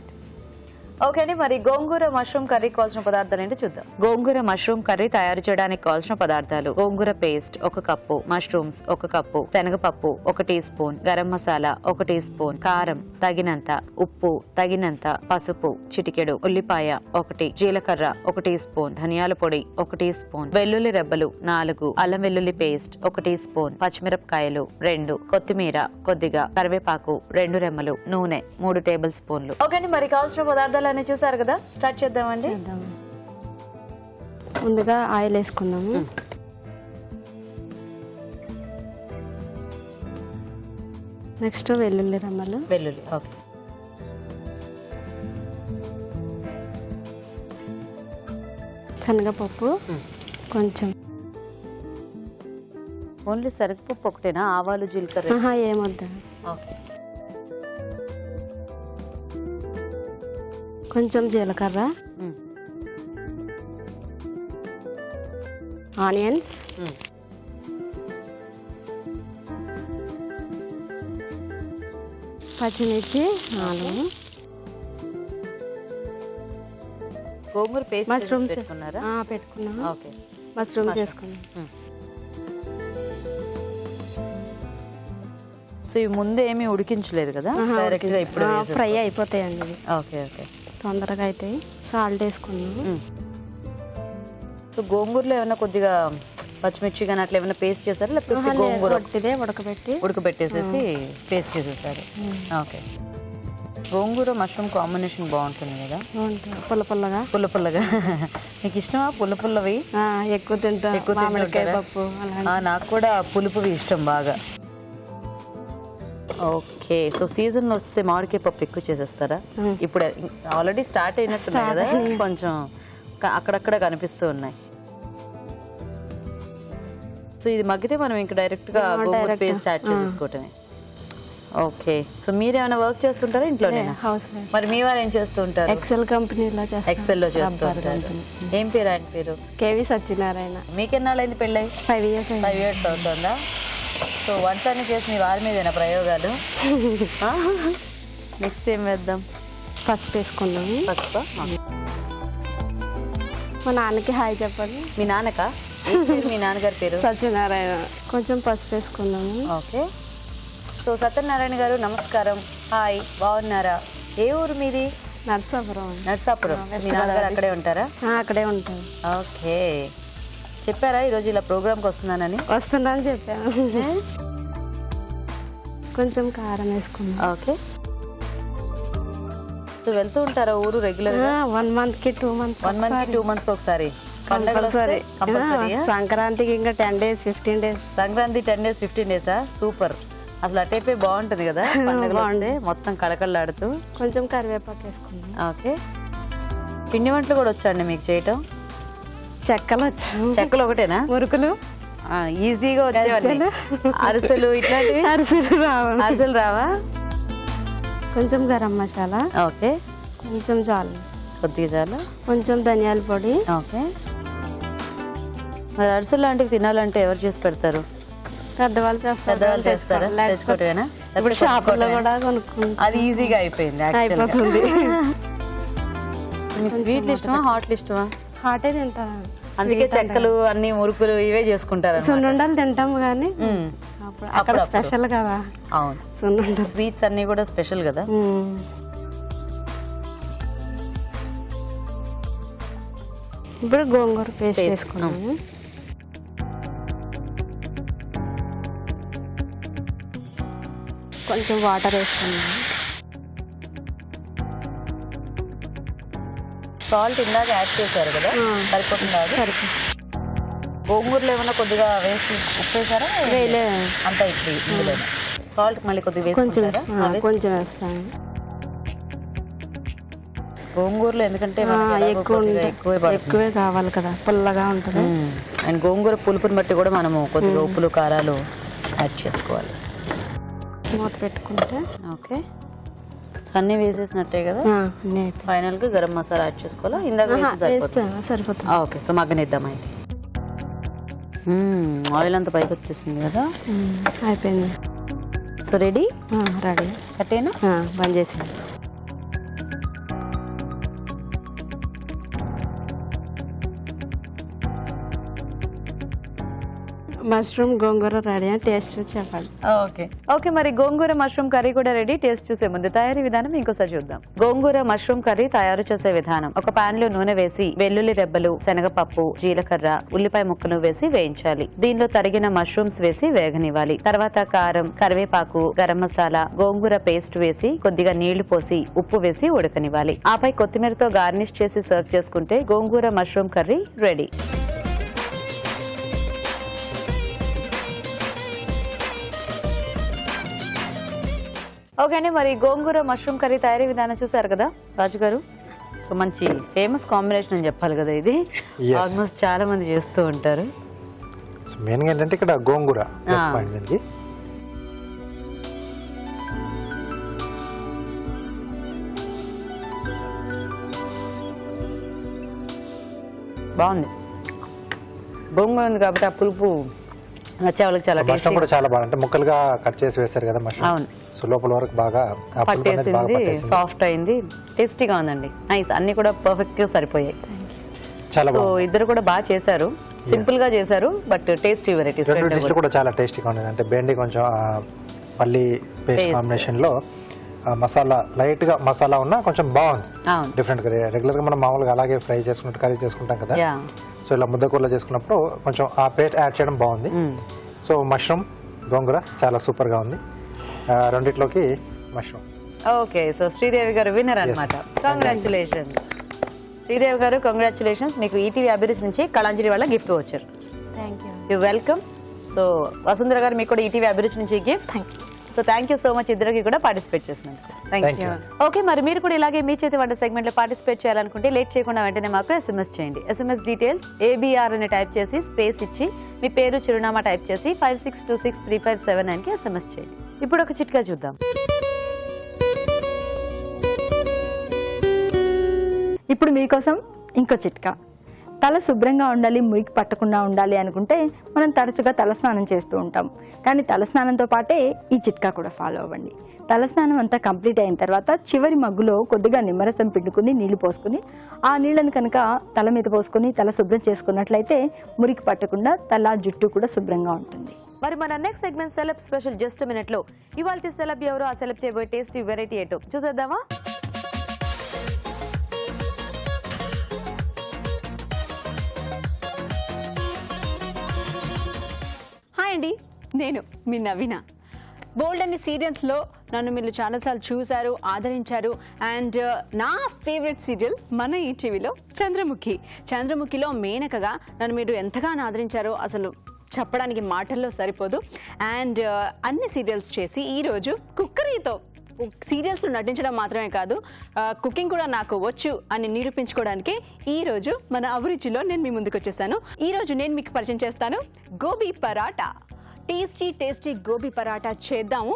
ఓకే అండి మరి గోంగూర మష్రూమ్ కర్రీ కావాల్సిన పదార్థాలు ఏంటి చూద్దాం. గోంగూర మష్రూమ్ కర్రీ తయారు చేయడానికి కావాల్సిన పదార్థాలు. గోంగూర పేస్ట్ ఒక కప్పు మష్రూమ్స్ ఒక కప్పు శనగపప్పు ఒక టీ స్పూన్ గరం మసాలా ఒక టీ స్పూన్ కారం తగినంత ఉప్పు తగినంత పసుపు చిటికెడు ఉల్లిపాయ ఒకటి జీలకర్ర ఒక టీ స్పూన్ ధనియాల పొడి ఒక టీ స్పూన్ వెల్లుల్లి రెబ్బలు నాలుగు అల్లం వెల్లుల్లి పేస్ట్ ఒక టీ స్పూన్ పచ్చిమిరపకాయలు రెండు కొత్తిమీర కొద్దిగా కరివేపాకు రెండు రెమ్మలు నూనె మూడు టేబుల్ స్పూన్లు. ఓకే అండి మరి కావాల్సిన పదార్థాలు అన్ని చూసారు కదా? స్టార్ట్ చేద్దామండి. చేద్దాం. ముందుగా ఆయిల్ వేసుకుందాము. నెక్స్ట్ వెల్లుల్లి రమ్మలు. వెల్లుల్లి ఓకే. శనగపప్పు. కొంచెం. ఓన్లీ శనగపప్పు ఒకటేనా? ఆవాలు జీలకర్ర? ఏమొద్దా. ఓకే. కొంచెం జీలకర్ర. ఆనియన్స్. పచ్చిమిర్చి నాలుగు. గోంగూర పేస్ట్ మష్రూమ్స్. పెట్టుకున్నారా? ఆ, పెట్టుకున్నాము ఓకే. మష్రూమ్స్ వేసుకున్నాం సో ఇవి ముందే ఏమీ ఉడికించలేదు కదా? డైరెక్ట్గా ఇప్పుడు ఫ్రై అయిపోతాయండి ఓకే ఓకే. తొందరగా అవుతాయి సాల్ట్ వేసుకున్నాము సో గోంగూరలో ఏమైనా కొద్దిగా పచ్చిమిర్చి కానీ అట్లా ఏమైనా పేస్ట్ చేశారా? లేకపోతే గోంగూర ఉడకబెట్టి. ఉడకబెట్టేసేసి పేస్ట్ చేసేసారు. ఓకే. గోంగూర మష్రూమ్ కాంబినేషన్ బాగుంటుంది కదా? పుల్ల పుల్లగా. పుల్ల పుల్లగా. మీకు ఇష్టమా పుల్ల పుల్లవి? ఎక్కువ తింటాం. ఎక్కువ నాకు కూడా పులుపువి ఇష్టం బాగా. ఓకే. సో సీజన్లో వస్తే మామిడికాయ పప్పు ఎక్కువ చేసేస్తారా? ఇప్పుడు ఆల్రెడీ స్టార్ట్ అయినట్టున్నాయి కదా? కొంచెం అక్కడక్కడ కనిపిస్తూ ఉన్నాయి. సో ఇది మగ్గితే మనం ఇంకా డైరెక్ట్గా గోంగూర పేస్ట్ యాడ్ చేసేసుకోవటమే. ఓకే సో మీరేమైనా వర్క్ చేస్తుంటారా వైఫ్ మరి మీ వారు ఏం చేస్తూ ఉంటారు? ఎక్సెల్ కంపెనీలో ఎక్సెల్లో చేస్తూ ఉంటారు. ఏం పేరు ఆయన పేరు? K V Satyanarayana. మీకెన్నాళ్ళైంది పెళ్ళై? ఫైవ్ ఇయర్స్ ఫైవ్ ఇయర్స్ అవుతుందా? సో వంట అన్ని చేసి మీ వారి మీదేనా ప్రయోగాలు? నెక్స్ట్ ఏం వేద్దాం? పసుపు వేసుకున్నాము పసుపు? మా నాన్నకి హాయ్ చెప్పండి. మీ నాన్నక? మీ నాన్నగారి పేరు? సత్యనారాయణ. కొంచెం పసుపు వేసుకున్నాము ఓకే. సో సత్యనారాయణ గారు నమస్కారం. హాయ్. బాగున్నారా? ఏ ఊరు మీది? నరసాపురం. నర్సాపురం. మీ నాన్నగారు అక్కడే ఉంటారా? అక్కడే ఉంటాం ఓకే. చెప్పారా? ఈరోజు ఇలా ప్రోగ్రామ్కి వస్తున్నానని? వస్తున్నా అని చెప్పాను కొంచెం కారం వేసుకున్నాం. ఓకే. వెళ్తూ ఉంటారా ఊరు రెగ్యులర్ వన్ మంత్కి టూ మంత్ వన్ మంత్కి టూ మంత్స్ ఒకసారి. సంక్రాంతికి ఇంకా ten days fifteen days. Sankranti ten days fifteen డేసా? సూపర్. అసలు అటైపే బాగుంటది కదా వస్తే. మొత్తం కళకళలాడుతూ. కొంచెం కరివేపాకు వేసుకున్నాం. ఓకే. పిండి వంటలు కూడా వచ్చండి మీకు చేయటం? చెక్కలు చెక్కలు ఒకటేనా? మురుకులు. ఈజీగా వచ్చేవన్నీ. అరిసెలు ఇట్లాంటివి? అరిసెలు రావు. అరిసెలు రావా? కొంచెం గరం మసాలా. ఓకే. కొంచెం చాలు కొద్దిగా చాలు కొంచెం ధనియాల పొడి. ఓకే. మరి అరిసెలు లాంటివి తినాలంటే ఎవరు చేసి పెడతారు? పెద్దవాళ్ళు చేస్తారు. పెద్దవాళ్ళు చేస్తారా? తెచ్చుకోవటమేనా? ఇప్పుడు షాపుల్లో? కూడా కొనుక్కుంటాం. అది ఈజీగా అయిపోయింది. అయిపోతుంది. స్వీట్లు ఇష్టమా హాట్లు ఇష్టమా? హాటే తింటాను అందుకే చెక్కలు అన్ని మురుకులు ఇవే చేసుకుంటారు సున్నుండలు తింటాము కానీ అక్కడ. స్పెషల్ కదా. అవును. సున్నుండలు. స్వీట్స్ అన్ని కూడా స్పెషల్ కదా. ఇప్పుడు గోంగూర పేస్ట్. వేసుకున్నాము కొంచెం వాటర్ వేసుకున్నాము సాల్ట్ ఇందాక యాడ్ చేశారు కదా. సరిపోతుందా గోంగూరలో ఏమన్నా కొద్దిగా వేసి ఉప్పు వేసారా వేయలే. అంతా ఇప్పుడు సాల్ట్ మళ్ళీ కొద్దిగా కొంచెం వేస్తాను. గోంగూరలో ఎందుకంటే ఎక్కువ కావాలి కదా పుల్లగా ఉంటుంది. అండ్ గోంగూర పులుపుని బట్టి కూడా మనము కొద్దిగా ఉప్పులు కారాలు యాడ్ చేసుకోవాలి. మూత పెట్టుకుంటే. ఓకే. అన్నీ వేసేసినట్టే కదా? ఫైనల్గా గరం మసాలా యాడ్ చేసుకోవాలా? ఇందాక సరిపోతుంది. ఓకే సో మగ్గనిద్దాం అయితే. ఆయిల్ అంతా పైకి వచ్చేసింది కదా? అయిపోయింది. So ready? రెడీ. కట్టేనా? బంద్ చేసి మష్రూమ్ గోంగూర రెడీ అని టేస్ట్ చూసి చెప్పండి ఓకే. ఓకే మరి గోంగూర మష్రూమ్ కర్రీ కూడా రెడీ. టేస్ట్ చూసే ముందు తయారీ విధానం ఇంకోసారి చూద్దాం. గోంగూర మష్రూమ్ కర్రీ తయారు చేసే విధానం. ఒక పాన్లో నూనె వేసి వెల్లుల్లి రెబ్బలు శనగపప్పు జీలకర్ర ఉల్లిపాయ ముక్కను వేసి వేయించాలి. దీనిలో తరిగిన మష్రూమ్స్ వేసి వేగనివ్వాలి. తర్వాత కారం కరివేపాకు గరం మసాలా గోంగూర పేస్ట్ వేసి కొద్దిగా నీళ్ళు పోసి ఉప్పు వేసి ఉడకనివ్వాలి. ఆపై కొత్తిమీరతో గార్నిష్ చేసి సర్వ్ చేసుకుంటే గోంగూర మష్రూమ్ కర్రీ రెడీ. ఓకే అండి మరి గోంగూర మష్రూమ్ కర్రీ తయారీ విధానం చూసారు కదా రాజు గారు సో మంచి ఫేమస్ కాంబినేషన్ అని చెప్పాలి కదా ఇది. ఆల్మోస్ట్ చాలా మంది చేస్తూ ఉంటారు. సో మెయిన్గా ఏంటంటే ఇక్కడ గోంగూర దీనికి. బాగుంది. గోంగూర ఉంది కాబట్టి ఆ పులుపు నచ్చే వాళ్ళకి చాలా మష్రూమ్ కూడా చాలా బాగా అంటే ముక్కలుగా కట్ చేసి వేస్తారు కదా మష్రూమ్ అవును. సో లోపల వరకు బాగా పట్టేసింది సాఫ్ట్ అయింది టేస్టీగా ఉందండి. నైస్ అన్ని కూడా పర్ఫెక్ట్గా సరిపోయాయి. చాలా సో ఇద్దరు కూడా బాగా చేశారు. సింపుల్గా చేశారు బట్ టేస్టీ వెరైటీస్ కూడా. చాలా టేస్టీగా ఉండేది అంటే బెండి కొంచెం పల్లి పేస్ట్. కాంబినేషన్లో మసాలా లైట్గా మసాలా ఉన్నా కొంచెం బాగుంది. అవును. డిఫరెంట్గా రెగ్యులర్గా మనం మామూలుగా అలాగే ఫ్రై చేసుకున్నట్టు కర్రీ చేసుకుంటాం కదా. సో ఇలా ముద్దకూరలో చేసుకున్నప్పుడు కొంచెం ఆ పేస్ట్ యాడ్ చేయడం బాగుంది. సో మష్రూమ్ గోంగూర చాలా సూపర్గా ఉంది రెండిట్లోకి mushroom. Okay so Sridevi garu winner అనమాట కంగ్రాచులేషన్స్ శ్రీదేవి గారు కంగ్రాచులేషన్స్ మీకు ఈటీవీ అభిరుచి నుంచి కళాంజలి వాళ్ళ గిఫ్ట్ వచ్చారు. Thank you you welcome so Vasundhara garu మీకు కూడా ఈటీవీ అభిరుచి నుంచి gift thank you so thank you so much ఇద్దరికి కూడా పార్టిసిపేట్ చేసినందుకు. థ్యాంక్. ఓకే మరి మీరు కూడా ఇలాగే మీ చేతి వంట సెగ్మెంట్లో పార్టిసిపేట్ చేయాలనుకుంటే లేట్ చేయకుండా వెంటనే మాకు ఎస్ఎంఎస్ చేయండి. ఎస్ఎంఎస్ డీటెయిల్స్ ఏబిఆర్ అని టైప్ చేసి స్పేస్ ఇచ్చి మీ పేరు చిరునామా టైప్ చేసి five six two six three five seven నైన్కి ఎస్ఎంఎస్ చేయండి. ఇప్పుడు ఒక చిట్కా చూద్దాం. ఇప్పుడు మీకోసం ఇంకో చిట్కా. తల శుభ్రంగా ఉండాలి మురికి పట్టకుండా ఉండాలి అనుకుంటే మనం తరచుగా తలస్నానం చేస్తూ ఉంటాం. కానీ తలస్నానంతో పాటే ఈ చిట్కా కూడా ఫాలో అవ్వండి. తలస్నానం అంతా కంప్లీట్ అయిన తర్వాత చివరి మగ్గులో కొద్దిగా నిమ్మరసం పిండుకుని నీళ్ళు పోసుకుని ఆ నీళ్ళను కనుక తల మీద పోసుకొని తల శుభ్రం చేసుకున్నట్లయితే మురికి పట్టకుండా తల జుట్టు కూడా శుభ్రంగా ఉంటుంది. మరి మన next segment celeb special just మినిట్లో. ఇవాళ సెలబ్ ఎవరో ఆ సెలబ్ చేయబోయే టేస్టీ వెరైటీ ఏంటో చూసేద్దామా? అండి నేను మీ నవీన. బోల్డ్ అనే సీరియల్స్లో నన్ను మీరు చాలాసార్లు చూశారు ఆదరించారు. అండ్ uh, నా ఫేవరెట్ సీరియల్ మన ఈటీవీలో చంద్రముఖి. చంద్రముఖిలో మేనకగా నన్ను మీరు ఎంతగానో ఆదరించారో అసలు చెప్పడానికి మాటల్లో సరిపోదు. అండ్ uh, అన్ని సీరియల్స్ చేసి ఈరోజు కుక్కరీతో సీరియల్స్లో నటించడం మాత్రమే కాదు uh, కుకింగ్ కూడా నాకు వచ్చు అని నిరూపించుకోవడానికి ఈ రోజు మన అభిరుచిలో నేను మీ ముందుకు వచ్చేసాను. ఈ రోజు నేను మీకు పరిచయం చేస్తాను గోబీ పరాటా. టేస్టీ టేస్టీ గోబీ పరాటా చేద్దాము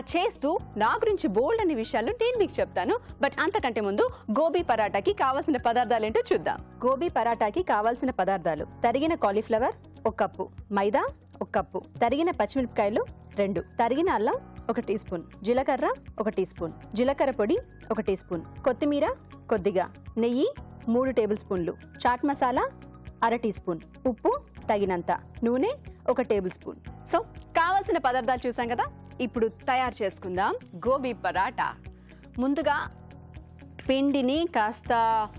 చేస్తూ నా గురించి బోల్డ్ అనే విషయాలు నేను మీకు చెప్తాను. బట్ అంతకంటే ముందు గోబీ పరాటాకి కావాల్సిన పదార్థాలు ఏంటో చూద్దాం. గోబీ పరాటాకి కావాల్సిన పదార్థాలు. తరిగిన కాలీఫ్లవర్ ఒక కప్పు. మైదా ఒక కప్పు. తరిగిన పచ్చిమిరపకాయలు రెండు. తరిగిన అల్లం ఒక టీ స్పూన్. జీలకర్ర ఒక టీ స్పూన్. జీలకర్ర పొడి ఒక టీ స్పూన్. కొత్తిమీర కొద్దిగా. నెయ్యి మూడు టేబుల్ స్పూన్లు. చాట్ మసాలా అర టీ స్పూన్. ఉప్పు తగినంత నూనె ఒక టేబుల్ స్పూన్. సో కావాల్సిన పదార్థాలు చూసాం కదా? ఇప్పుడు తయారు చేసుకుందాం గోబీ పరాటా. ముందుగా పిండిని కాస్త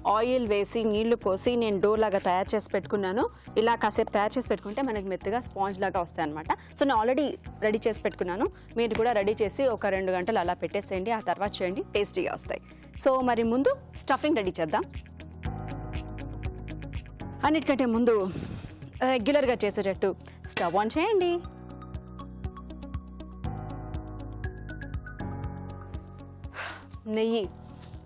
ఆయిల్ వేసి నీళ్ళు పోసి నేను డో లాగా తయారు చేసి పెట్టుకున్నాను. ఇలా కాసేపు తయారు చేసి పెట్టుకుంటే మనకి మెత్తగా స్పాంజ్ లాగా వస్తాయి అనమాట సో నేను ఆల్రెడీ రెడీ చేసి పెట్టుకున్నాను. మీరు కూడా రెడీ చేసి ఒక రెండు గంటలు అలా పెట్టేసేయండి. ఆ తర్వాత చేయండి టేస్టీగా వస్తాయి. సో మరి ముందు స్టఫింగ్ రెడీ చేద్దాం. అన్నిటికంటే ముందు రెగ్యులర్గా చేసేటట్టు. స్టవ్ ఆన్ చేయండి. నెయ్యి.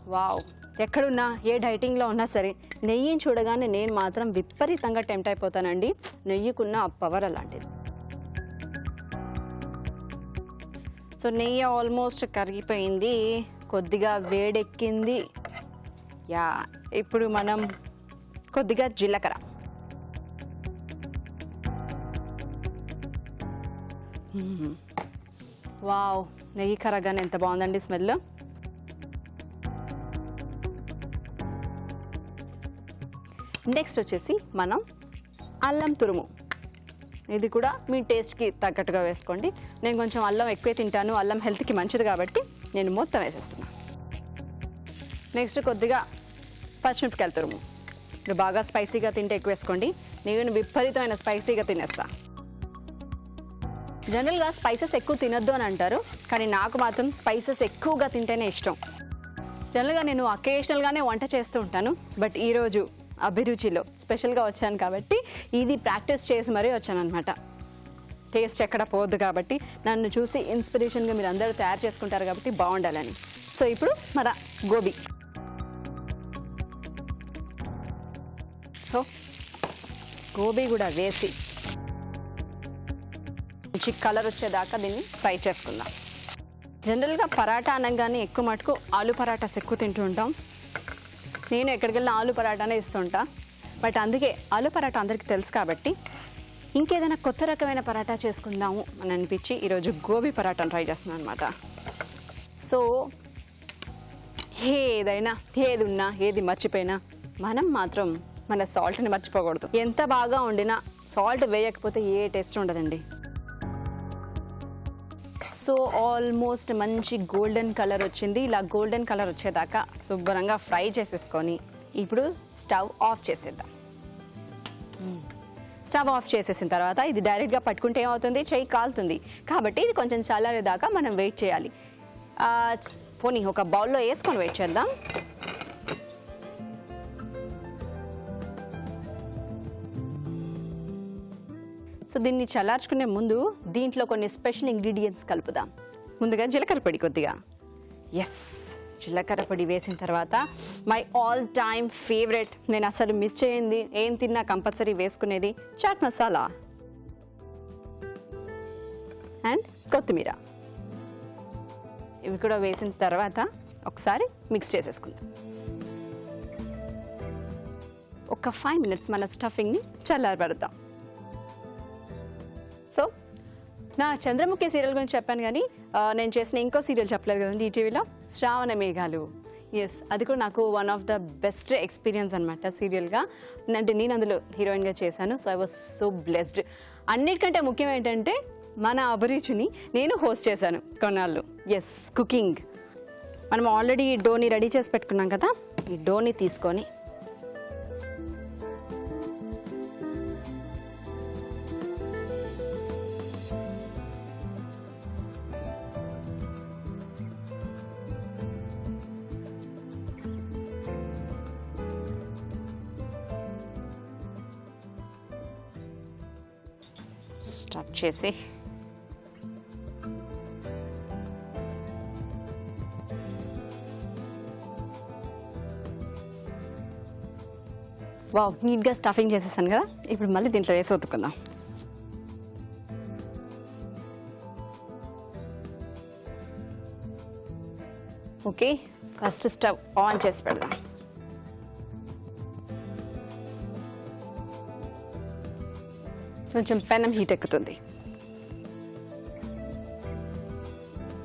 వావ్. ఎక్కడున్నా ఏ డైటింగ్లో ఉన్నా సరే నెయ్యిని చూడగానే నేను మాత్రం విపరీతంగా టెంప్ట్ అయిపోతానండి. నెయ్యికున్న ఆ పవర్ అలాంటిది. సో నెయ్యి ఆల్మోస్ట్ కరిగిపోయింది. కొద్దిగా వేడెక్కింది. యా ఇప్పుడు మనం కొద్దిగా జీలకర్ర. Mm-hmm. వావ్ నెయ్యి కరగానే ఎంత బాగుందండి స్మెల్. నెక్స్ట్ వచ్చేసి మనం అల్లం తురుము. ఇది కూడా మీ టేస్ట్కి తగ్గట్టుగా వేసుకోండి. నేను కొంచెం అల్లం ఎక్కువే తింటాను. అల్లం హెల్త్కి మంచిది కాబట్టి నేను మొత్తం వేసేస్తున్నాను నెక్స్ట్ కొద్దిగా పచ్చిమిరపకాయల తురుము. మీరు బాగా స్పైసీగా తింటే ఎక్కువ వేసుకోండి. నేను విపరీతమైన స్పైసీగా తినేస్తాను జనరల్గా స్పైసెస్ ఎక్కువ తినొద్దు అని అంటారు కానీ నాకు మాత్రం స్పైసెస్ ఎక్కువగా తింటేనే ఇష్టం. జనరల్గా నేను అకేషనల్గానే వంట చేస్తూ ఉంటాను బట్ ఈరోజు అభిరుచిలో స్పెషల్గా వచ్చాను కాబట్టి ఇది ప్రాక్టీస్ చేసి మరీ వచ్చాను అనమాట టేస్ట్ ఎక్కడ పోవద్దు కాబట్టి నన్ను చూసి ఇన్స్పిరేషన్గా మీరు అందరూ తయారు చేసుకుంటారు కాబట్టి బాగుండాలని. సో ఇప్పుడు మన గోబీ. సో గోబీ కూడా వేసి మంచి కలర్ వచ్చేదాకా దీన్ని ఫ్రై చేసుకుందాం. జనరల్గా పరాటా అనగానే ఎక్కువ మటుకు ఆలు పరాటాస్ ఎక్కువ తింటూ ఉంటాం. నేను ఎక్కడికి వెళ్ళిన ఆలు పరాటానే ఇస్తుంటా. బట్ అందుకే ఆలు పరాటా అందరికీ తెలుసు కాబట్టి ఇంకేదైనా కొత్త రకమైన పరాటా చేసుకుందాము అని అనిపించి ఈరోజు గోబీ పరాటాను ట్రై చేస్తున్నాను అనమాట సో ఏదైనా ఏది ఉన్నా ఏది మర్చిపోయినా మనం మాత్రం మన సాల్ట్ని మర్చిపోకూడదు. ఎంత బాగా వండినా సాల్ట్ వేయకపోతే ఏ టేస్ట్ ఉండదండి. సో ఆల్మోస్ట్ మంచి గోల్డెన్ కలర్ వచ్చింది. ఇలా గోల్డెన్ కలర్ వచ్చేదాకా శుభ్రంగా ఫ్రై చేసేసుకొని ఇప్పుడు స్టవ్ ఆఫ్ చేసేద్దాం. స్టవ్ ఆఫ్ చేసేసిన తర్వాత ఇది డైరెక్ట్గా పట్టుకుంటే ఏమవుతుంది? చెయ్యి కాలుతుంది. కాబట్టి ఇది కొంచెం చల్లారేదాకా మనం వెయిట్ చేయాలి. పోనీ ఒక బౌల్లో వేసుకొని వెయిట్ చేద్దాం. సో దీన్ని చల్లార్చుకునే ముందు దీంట్లో కొన్ని స్పెషల్ ఇంగ్రీడియంట్స్ కలుపుదాం. ముందుగా జీలకర్ర పొడి కొద్దిగా. ఎస్ జీలకర్ర పొడి వేసిన తర్వాత మై ఆల్ టైమ్ ఫేవరెట్ నేను అసలు మిస్ చేయండి ఏం తిన్నా కంపల్సరీ వేసుకునేది చాట్ మసాలా అండ్ కొత్తిమీర. ఇవి కూడా వేసిన తర్వాత ఒకసారి మిక్స్ చేసేసుకుందాం. ఒక ఫైవ్ మినిట్స్ మన స్టఫింగ్ని చల్లారబెడతాం. సో నా చంద్రముఖి సీరియల్ గురించి చెప్పాను కానీ నేను చేసిన ఇంకో సీరియల్ చెప్పలేదు కదండి ఈటీవీలో శ్రావణ మేఘాలు. ఎస్ అది కూడా నాకు one of the best experience అనమాట సీరియల్గా. అంటే నేను అందులో హీరోయిన్గా చేశాను so I was so blessed అన్నిటికంటే ముఖ్యం ఏంటంటే మన అభిరుచిని నేను హోస్ట్ చేశాను కొన్నాళ్ళు. ఎస్ కుకింగ్ మనం ఆల్రెడీ ఈ డోని రెడీ చేసి పెట్టుకున్నాం కదా ఈ డోని తీసుకొని స్టార్ట్ చేసి. వావ్ నీట్గా స్టఫింగ్ చేసేసాను కదా? ఇప్పుడు మళ్ళీ దీంట్లో వేసి ఒత్తుకుందాం. ఓకే ఫస్ట్ స్టవ్ ఆన్ చేసి పెడదాం. కొంచెం పెనం హీట్ ఎక్కుతుంది.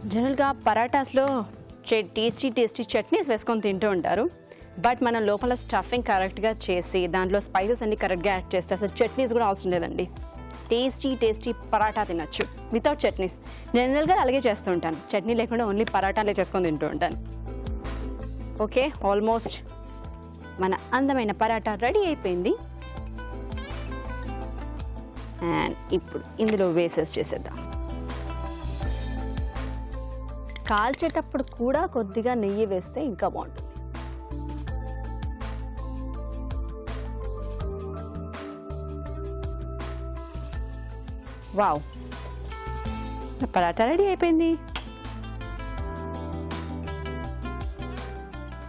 జనరల్గా పరాటాస్లో టేస్టీ టేస్టీ చట్నీస్ వేసుకొని తింటూ ఉంటారు. బట్ మనం లోపల స్టఫింగ్ కరెక్ట్గా చేసి దాంట్లో స్పైసెస్ అన్ని కరెక్ట్గా యాడ్ చేస్తే అసలు చట్నీస్ కూడా అవసరం లేదండి. టేస్టీ టేస్టీ పరాటా తినచ్చు. Without chutneys. జనరల్గా అలాగే చేస్తూ ఉంటాను. చట్నీ లేకుండా ఓన్లీ పరాటాలే చేసుకొని తింటూ ఉంటాను. ఓకే? ఆల్మోస్ట్ మన అందమైన పరాటా రెడీ అయిపోయింది. అండ్ ఇప్పుడు ఇందులో వేసేసి చేసేద్దాం. కాల్చేటప్పుడు కూడా కొద్దిగా నెయ్యి వేస్తే ఇంకా బాగుంటుంది. వావ్. నా పరాటా రెడీ అయిపోయింది.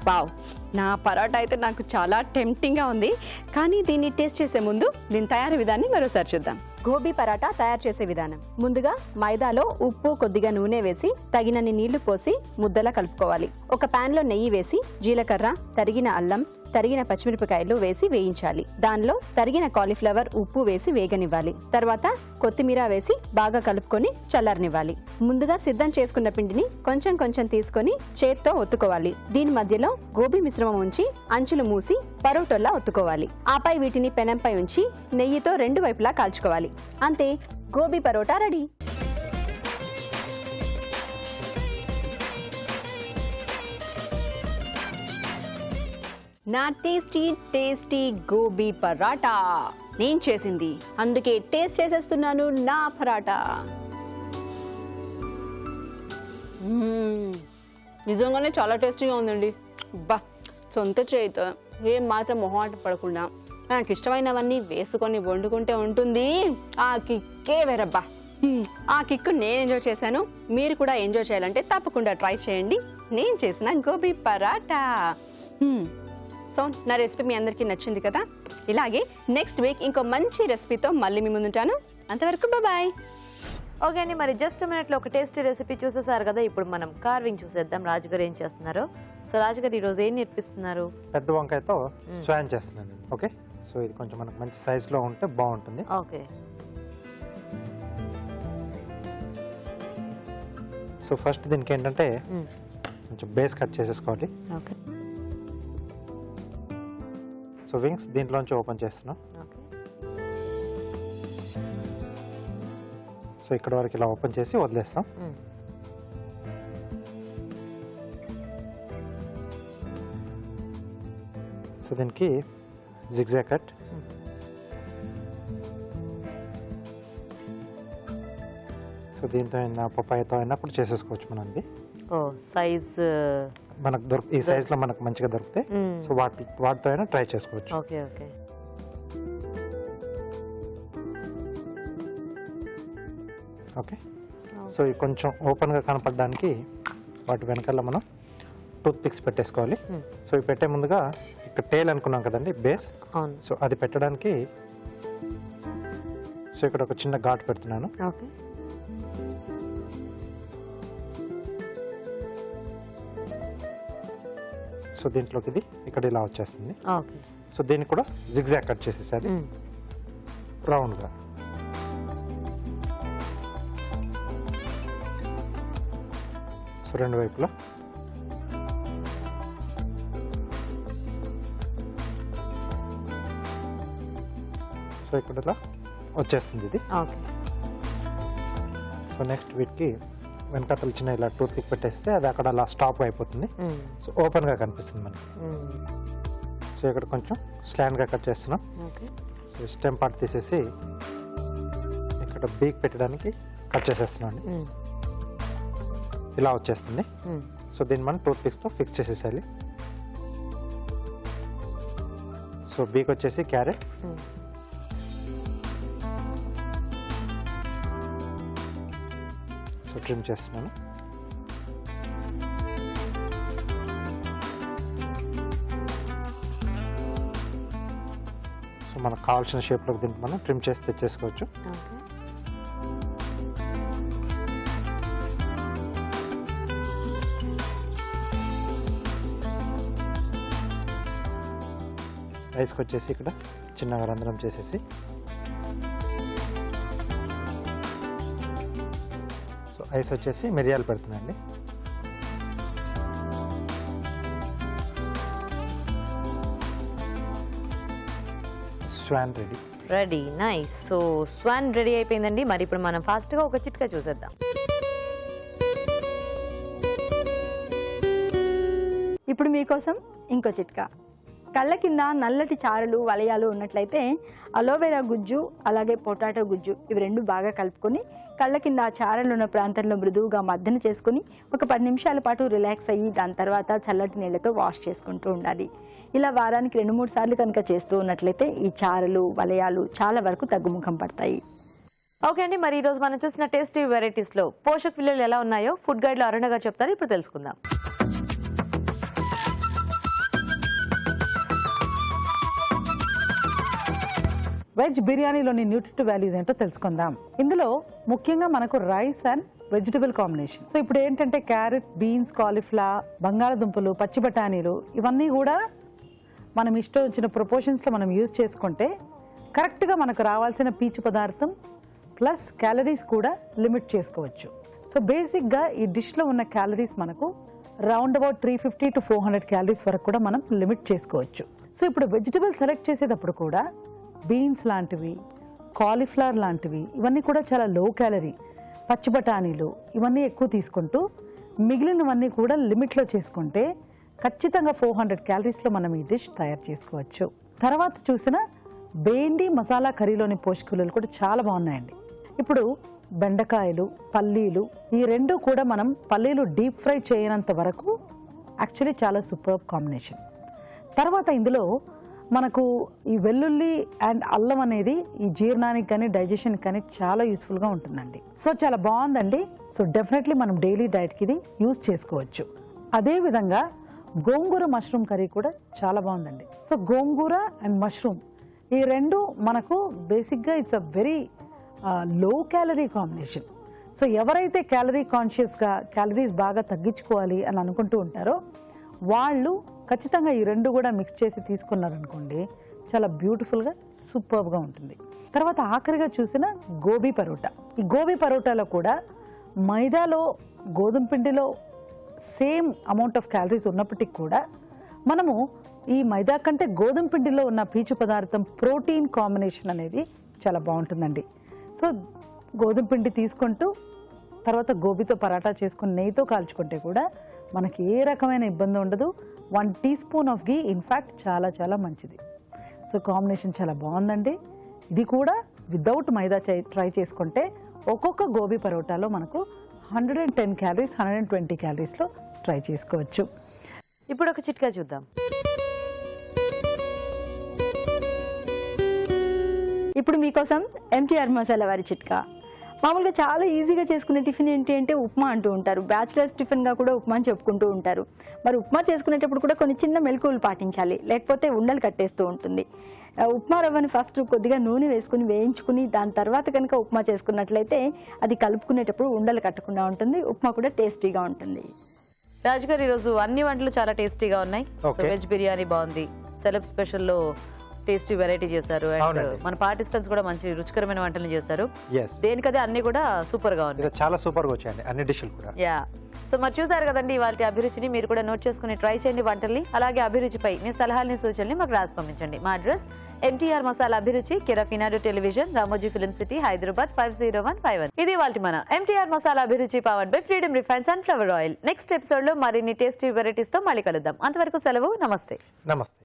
వావ్. నా పరాటా అయితే నాకు చాలా టెంప్టింగ్గా ఉంది. కానీ దీన్ని టేస్ట్ చేసే ముందు దీని తయారీ విధాన్ని మరోసారి చూద్దాం. గోబీ పరాటా తయారు చేసే విధానం. ముందుగా మైదాలో ఉప్పు కొద్దిగా నూనె వేసి తగినన్ని నీళ్ళు పోసి ముద్దలా కలుపుకోవాలి. ఒక ప్యాన్లో నెయ్యి వేసి జీలకర్ర తరిగిన అల్లం తరిగిన పచ్చిమిరపకాయలు వేసి వేయించాలి. దానిలో తరిగిన కాలీఫ్లవర్ ఉప్పు వేసి వేగనివ్వాలి. తర్వాత కొత్తిమీర వేసి బాగా కలుపుకొని చల్లారనివ్వాలి. ముందుగా సిద్ధం చేసుకున్న పిండిని కొంచెం కొంచెం తీసుకొని చేత్తో ఒత్తుకోవాలి. దీని మధ్యలో గోబీ మిశ్రమం ఉంచి అంచులు మూసి పరోటోల్లా ఒత్తుకోవాలి. ఆపై వీటిని పెనంపై ఉంచి నెయ్యితో రెండు వైపులా కాల్చుకోవాలి. అంతే గోబీ పరోటా రెడీ. నా టేస్టీ టేస్టీ గోబీ పరాటా. నేను చేసింది. అందుకే టేస్ట్ చేసేస్తున్నాను నా పరాటా. నిజంగానే చాలా టేస్టీగా ఉందండి. బా సొంత చేయితో ఏం మాత్రం మొహమాట పడకుండా నాకు ఇష్టమైనవన్నీ వేసుకొని వండుకుంటే ఉంటుంది. ఆ కిక్కే వేరబ్బా ఆ కిక్ నేను ఎంజాయ్ చేశాను. మీరు కూడా ఎంజాయ్ చేయాలంటే తప్పకుండా ట్రై చేయండి. నేను చేసిన గోబీ పరాటా. సో నా రెసిపీ మీ అందరికీ నచ్చింది కదా? ఇలాగే నెక్స్ట్ వీక్ ఇంకో మంచి రెసిపీతో మళ్ళీ మీ ముందుంటాను. అంతవరకు బాయ్. ఓకే అండి మరి జస్ట్ మినిట్లో ఒక టేస్టీ రెసిపీ చూసేసారు కదా? ఇప్పుడు మనం కార్వింగ్ చూసేద్దాం. రాజుగారు ఏం చేస్తున్నారో? సో రాజుగారు ఈరోజు ఏం నేర్పిస్తున్నారు? పెద్ద వంకాయతో స్వాన్ చేస్తున్నాను ఓకే? సో ఇది కొంచెం మనకు మంచి సైజులో ఉంటే బాగుంటుంది. ఓకే. సో ఫస్ట్ దీనికి ఏంటంటే. కొంచెం బేస్ కట్ చేసేసుకోవాలి. ఓకే. సో వింగ్స్ దీంట్లోంచి ఓపెన్ చేస్తున్నాం. సో ఇక్కడ వరకు ఇలా ఓపెన్ చేసి వదిలేస్తాం. సో దీనికి జిగ్జా కట్. సో దీంతో అయినా పప్పాయతో అయినా కూడా చేసేసుకోవచ్చు మనం సైజ్ మనకు దొరికి ఈ సైజులో మనకు మంచిగా దొరికితే సో వాటి వాటితో అయినా ట్రై చేసుకోవచ్చు. Okay okay. ఓకే? సో ఇవి కొంచెం ఓపెన్గా కనపడడానికి వాటి వెనకాల మనం టూత్ పిక్స్ పెట్టేసుకోవాలి. సో ఇవి పెట్టే ముందుగా ఇక్కడ టేల్ అనుకున్నాం కదండి బేస్. సో అది పెట్టడానికి సో ఇక్కడ ఒక చిన్న ఘాట్ పెడుతున్నాను. ఓకే. సో దీంట్లోకి ఇది ఇక్కడ ఇలా వచ్చేస్తుంది. ఓకే. సో దీన్ని కూడా జిగ్జాగ్ కట్ చేసేసారి. రౌండ్గా. సో రెండు వైపులా. సో ఇక్కడ ఇలా వచ్చేస్తుంది ఇది. సో నెక్స్ట్ వీటికి వెనకాతలు చిన్న ఇలా టూత్ పిక్ పెట్టేస్తే అది అక్కడ అలా స్టాప్ అయిపోతుంది. సో ఓపెన్గా కనిపిస్తుంది మనకి. సో ఇక్కడ కొంచెం స్లాండ్గా కట్ చేస్తున్నాం. సో స్టెమ్ పార్ట్ తీసేసి ఇక్కడ బీక్ పెట్టడానికి కట్ చేసేస్తున్నాను మ్మ్. ఇలా వచ్చేస్తుంది. సో దీన్ని మనం టూత్ పిక్స్తో ఫిక్స్ చేసేసాలి సో బీక్ వచ్చేసి క్యారెట్. సో ట్రిమ్ చేస్తున్నాను. మనకు కావాల్సిన షేప్లోకి దీన్ని మనం ట్రిమ్ చేసి తెచ్చేసుకోవచ్చు. రైస్కి వచ్చేసి ఇక్కడ చిన్నగా రంధ్రం చేసేసి సో ఐస్ వచ్చేసి మిరియాలు పెడుతున్నాండి. Swan ready. Ready nice. So swan ready అయిపోయిందండి. మరి ఇప్పుడు మనం ఫాస్ట్గా ఒక చిట్కా చూసేద్దాం. ఇప్పుడు మీకోసం ఇంకో చిట్కా. కళ్ళ కింద నల్లటి చారులు వలయాలు ఉన్నట్లయితే అలోవెరా గుజ్జు అలాగే పొటాటో గుజ్జు ఇవి రెండు బాగా కలుపుకొని కళ్ళ కింద చారలున్న చారలు ఉన్న ప్రాంతంలో మృదువుగా మద్దన చేసుకుని ఒక పది నిమిషాల పాటు రిలాక్స్ అయ్యి దాని తర్వాత చల్లటి నీళ్ళతో వాష్ చేసుకుంటూ ఉండాలి. ఇలా వారానికి రెండు మూడు సార్లు కనుక చేస్తూ ఉన్నట్లయితే ఈ చారలు వలయాలు చాలా వరకు తగ్గుముఖం పడతాయి. ఓకే అండి మరి ఈ రోజు మనం చూసిన టేస్టీ వెరైటీస్లో పోషక విలువలు ఎలా ఉన్నాయో ఫుడ్ గైడ్లో అరుణగా చెప్తారు. ఇప్పుడు తెలుసుకుందాం. వెజ్ బిర్యానీలోని న్యూట్రిటివ్ వాల్యూస్ ఏంటో తెలుసుకుందాం. ఇందులో ముఖ్యంగా మనకు rice and vegetable combination. So ఇప్పుడు ఏంటంటే క్యారెట్ బీన్స్ కాలీఫ్లవర్ బంగాళదుంపలు పచ్చి బఠానీలు ఇవన్నీ కూడా మనం ఇష్టం వచ్చిన ప్రపోర్షన్స్లో మనం యూజ్ చేసుకుంటే కరెక్ట్గా మనకు రావాల్సిన పీచు పదార్థం ప్లస్ క్యాలరీస్ కూడా లిమిట్ చేసుకోవచ్చు. సో బేసిక్గా ఈ డిష్లో ఉన్న క్యాలరీస్ మనకు round about three fifty to four hundred calories వరకు కూడా మనం లిమిట్ చేసుకోవచ్చు. సో ఇప్పుడు వెజిటబుల్ సెలెక్ట్ చేసేటప్పుడు కూడా బీన్స్ లాంటివి కాలీఫ్లవర్ లాంటివి ఇవన్నీ కూడా చాలా లో క్యాలరీ పచ్చి బఠానీలు ఇవన్నీ ఎక్కువ తీసుకుంటూ మిగిలినవన్నీ కూడా లిమిట్లో చేసుకుంటే ఖచ్చితంగా ఫోర్ హండ్రెడ్ క్యాలరీస్లో మనం ఈ డిష్ తయారు చేసుకోవచ్చు. తర్వాత చూసిన బేండి మసాలా కర్రీలోని పోషక కూడా చాలా బాగున్నాయండి. ఇప్పుడు బెండకాయలు పల్లీలు ఈ రెండు కూడా మనం పల్లీలు డీప్ ఫ్రై చేయనంత వరకు యాక్చువల్లీ చాలా సూపర్ కాంబినేషన్ తర్వాత ఇందులో మనకు ఈ వెల్లుల్లి అండ్ అల్లం అనేది ఈ జీర్ణానికి కానీ డైజెషన్కి కానీ చాలా యూస్ఫుల్గా ఉంటుందండి. సో చాలా బాగుందండి. సో డెఫినెట్లీ మనం డైలీ డైట్కి ఇది యూస్ చేసుకోవచ్చు. అదేవిధంగా గోంగూర మష్రూమ్ కర్రీ కూడా చాలా బాగుందండి. సో గోంగూర అండ్ మష్రూమ్ ఈ రెండు మనకు బేసిక్గా it's a very low calorie combination so ఎవరైతే క్యాలరీ కాన్షియస్గా క్యాలరీస్ బాగా తగ్గించుకోవాలి అని అనుకుంటూ ఉంటారో వాళ్ళు ఖచ్చితంగా ఈ రెండు కూడా మిక్స్ చేసి తీసుకున్నారనుకోండి చాలా బ్యూటిఫుల్గా సూపర్గా ఉంటుంది. తర్వాత ఆఖరిగా చూసిన గోబీ పరోటా. ఈ గోబీ పరోటాలో కూడా మైదాలో గోధుమ పిండిలో సేమ్ అమౌంట్ ఆఫ్ క్యాలరీస్ ఉన్నప్పటికీ కూడా మనము ఈ మైదా కంటే గోధుమ పిండిలో ఉన్న పీచు పదార్థం ప్రోటీన్ కాంబినేషన్ అనేది చాలా బాగుంటుందండి. సో గోధుమ పిండి తీసుకుంటూ తర్వాత గోబీతో పరాటా చేసుకుని నెయ్యితో కాల్చుకుంటే కూడా మనకి ఏ రకమైన ఇబ్బంది ఉండదు. One teaspoon of ghee in fact చాలా చాలా మంచిది. సో కాంబినేషన్ చాలా బాగుందండి. ఇది కూడా వితౌట్ మైదా చే- ట్రై చేసుకుంటే ఒక్కొక్క గోబీ పరోటాలో మనకు hundred and ten calories hundred and twenty క్యాలరీస్లో try చేసుకోవచ్చు. ఇప్పుడు ఒక చిట్కా చూద్దాం. ఇప్పుడు మీకోసం ఎంటీఆర్ మసాలా వారి చిట్కా. మామూలుగా చాలా ఈజీగా చేసుకునే టిఫిన్ ఏంటి అంటే ఉప్మా అంటూ ఉంటారు. బ్యాచిలర్స్ టిఫిన్గా కూడా ఉప్మా అని చెప్పుకుంటూ ఉంటారు. మరి ఉప్మా చేసుకునేటప్పుడు కూడా కొన్ని చిన్న మెలకువలు పాటించాలి. లేకపోతే ఉండలు కట్టేస్తూ ఉంటుంది. ఉప్మా రవ్వని ఫస్ట్ కొద్దిగా నూనె వేసుకుని వేయించుకుని దాని తర్వాత కనుక ఉప్మా చేసుకున్నట్లయితే అది కలుపుకునేటప్పుడు ఉండలు కట్టకుండా ఉంటుంది. ఉప్మా కూడా టేస్టీగా ఉంటుంది. రాజు గారు ఈరోజు అన్ని వంటలు చాలా టేస్టీగా ఉన్నాయి. వెజ్ బిర్యానీ బాగుంది. సెలబ్ స్పెషల్లో టేస్టీ వెరైటీ చేశారు అండ్. మన పార్టిసిపెంట్స్ కూడా మంచి రుచికరమైన వంటలు చేశారు. దేనికదే అన్ని కూడా సూపర్గా ఉన్నాయి చాలా సూపర్గా వచ్చాయండి అన్ని డిష్లు కూడా. యా. సో మరి చూసారు కదండి ఇవాళ అభిరుచిని మీరు కూడా నోట్ చేసుకుని ట్రై చేయండి వంటల్ని. అలాగే అభిరుచిపై మీ సలహాలని సూచనల్ని మాకు రాసి పంపించండి. మా address MTR masala Abhiruchi కెరఫినాడు television Ramoji film city Hyderabad five zero one five one. ఇది వాళ్ళ మన MTR masala Abhiruchi powered by Freedom refines and flower oil next ఎపిసోడ్లో మరిన్ని టేస్టీ వెరైటీస్తో మళ్ళీ కలుద్దాం. అంతవరకు సెలవు నమస్తే. నమస్తే.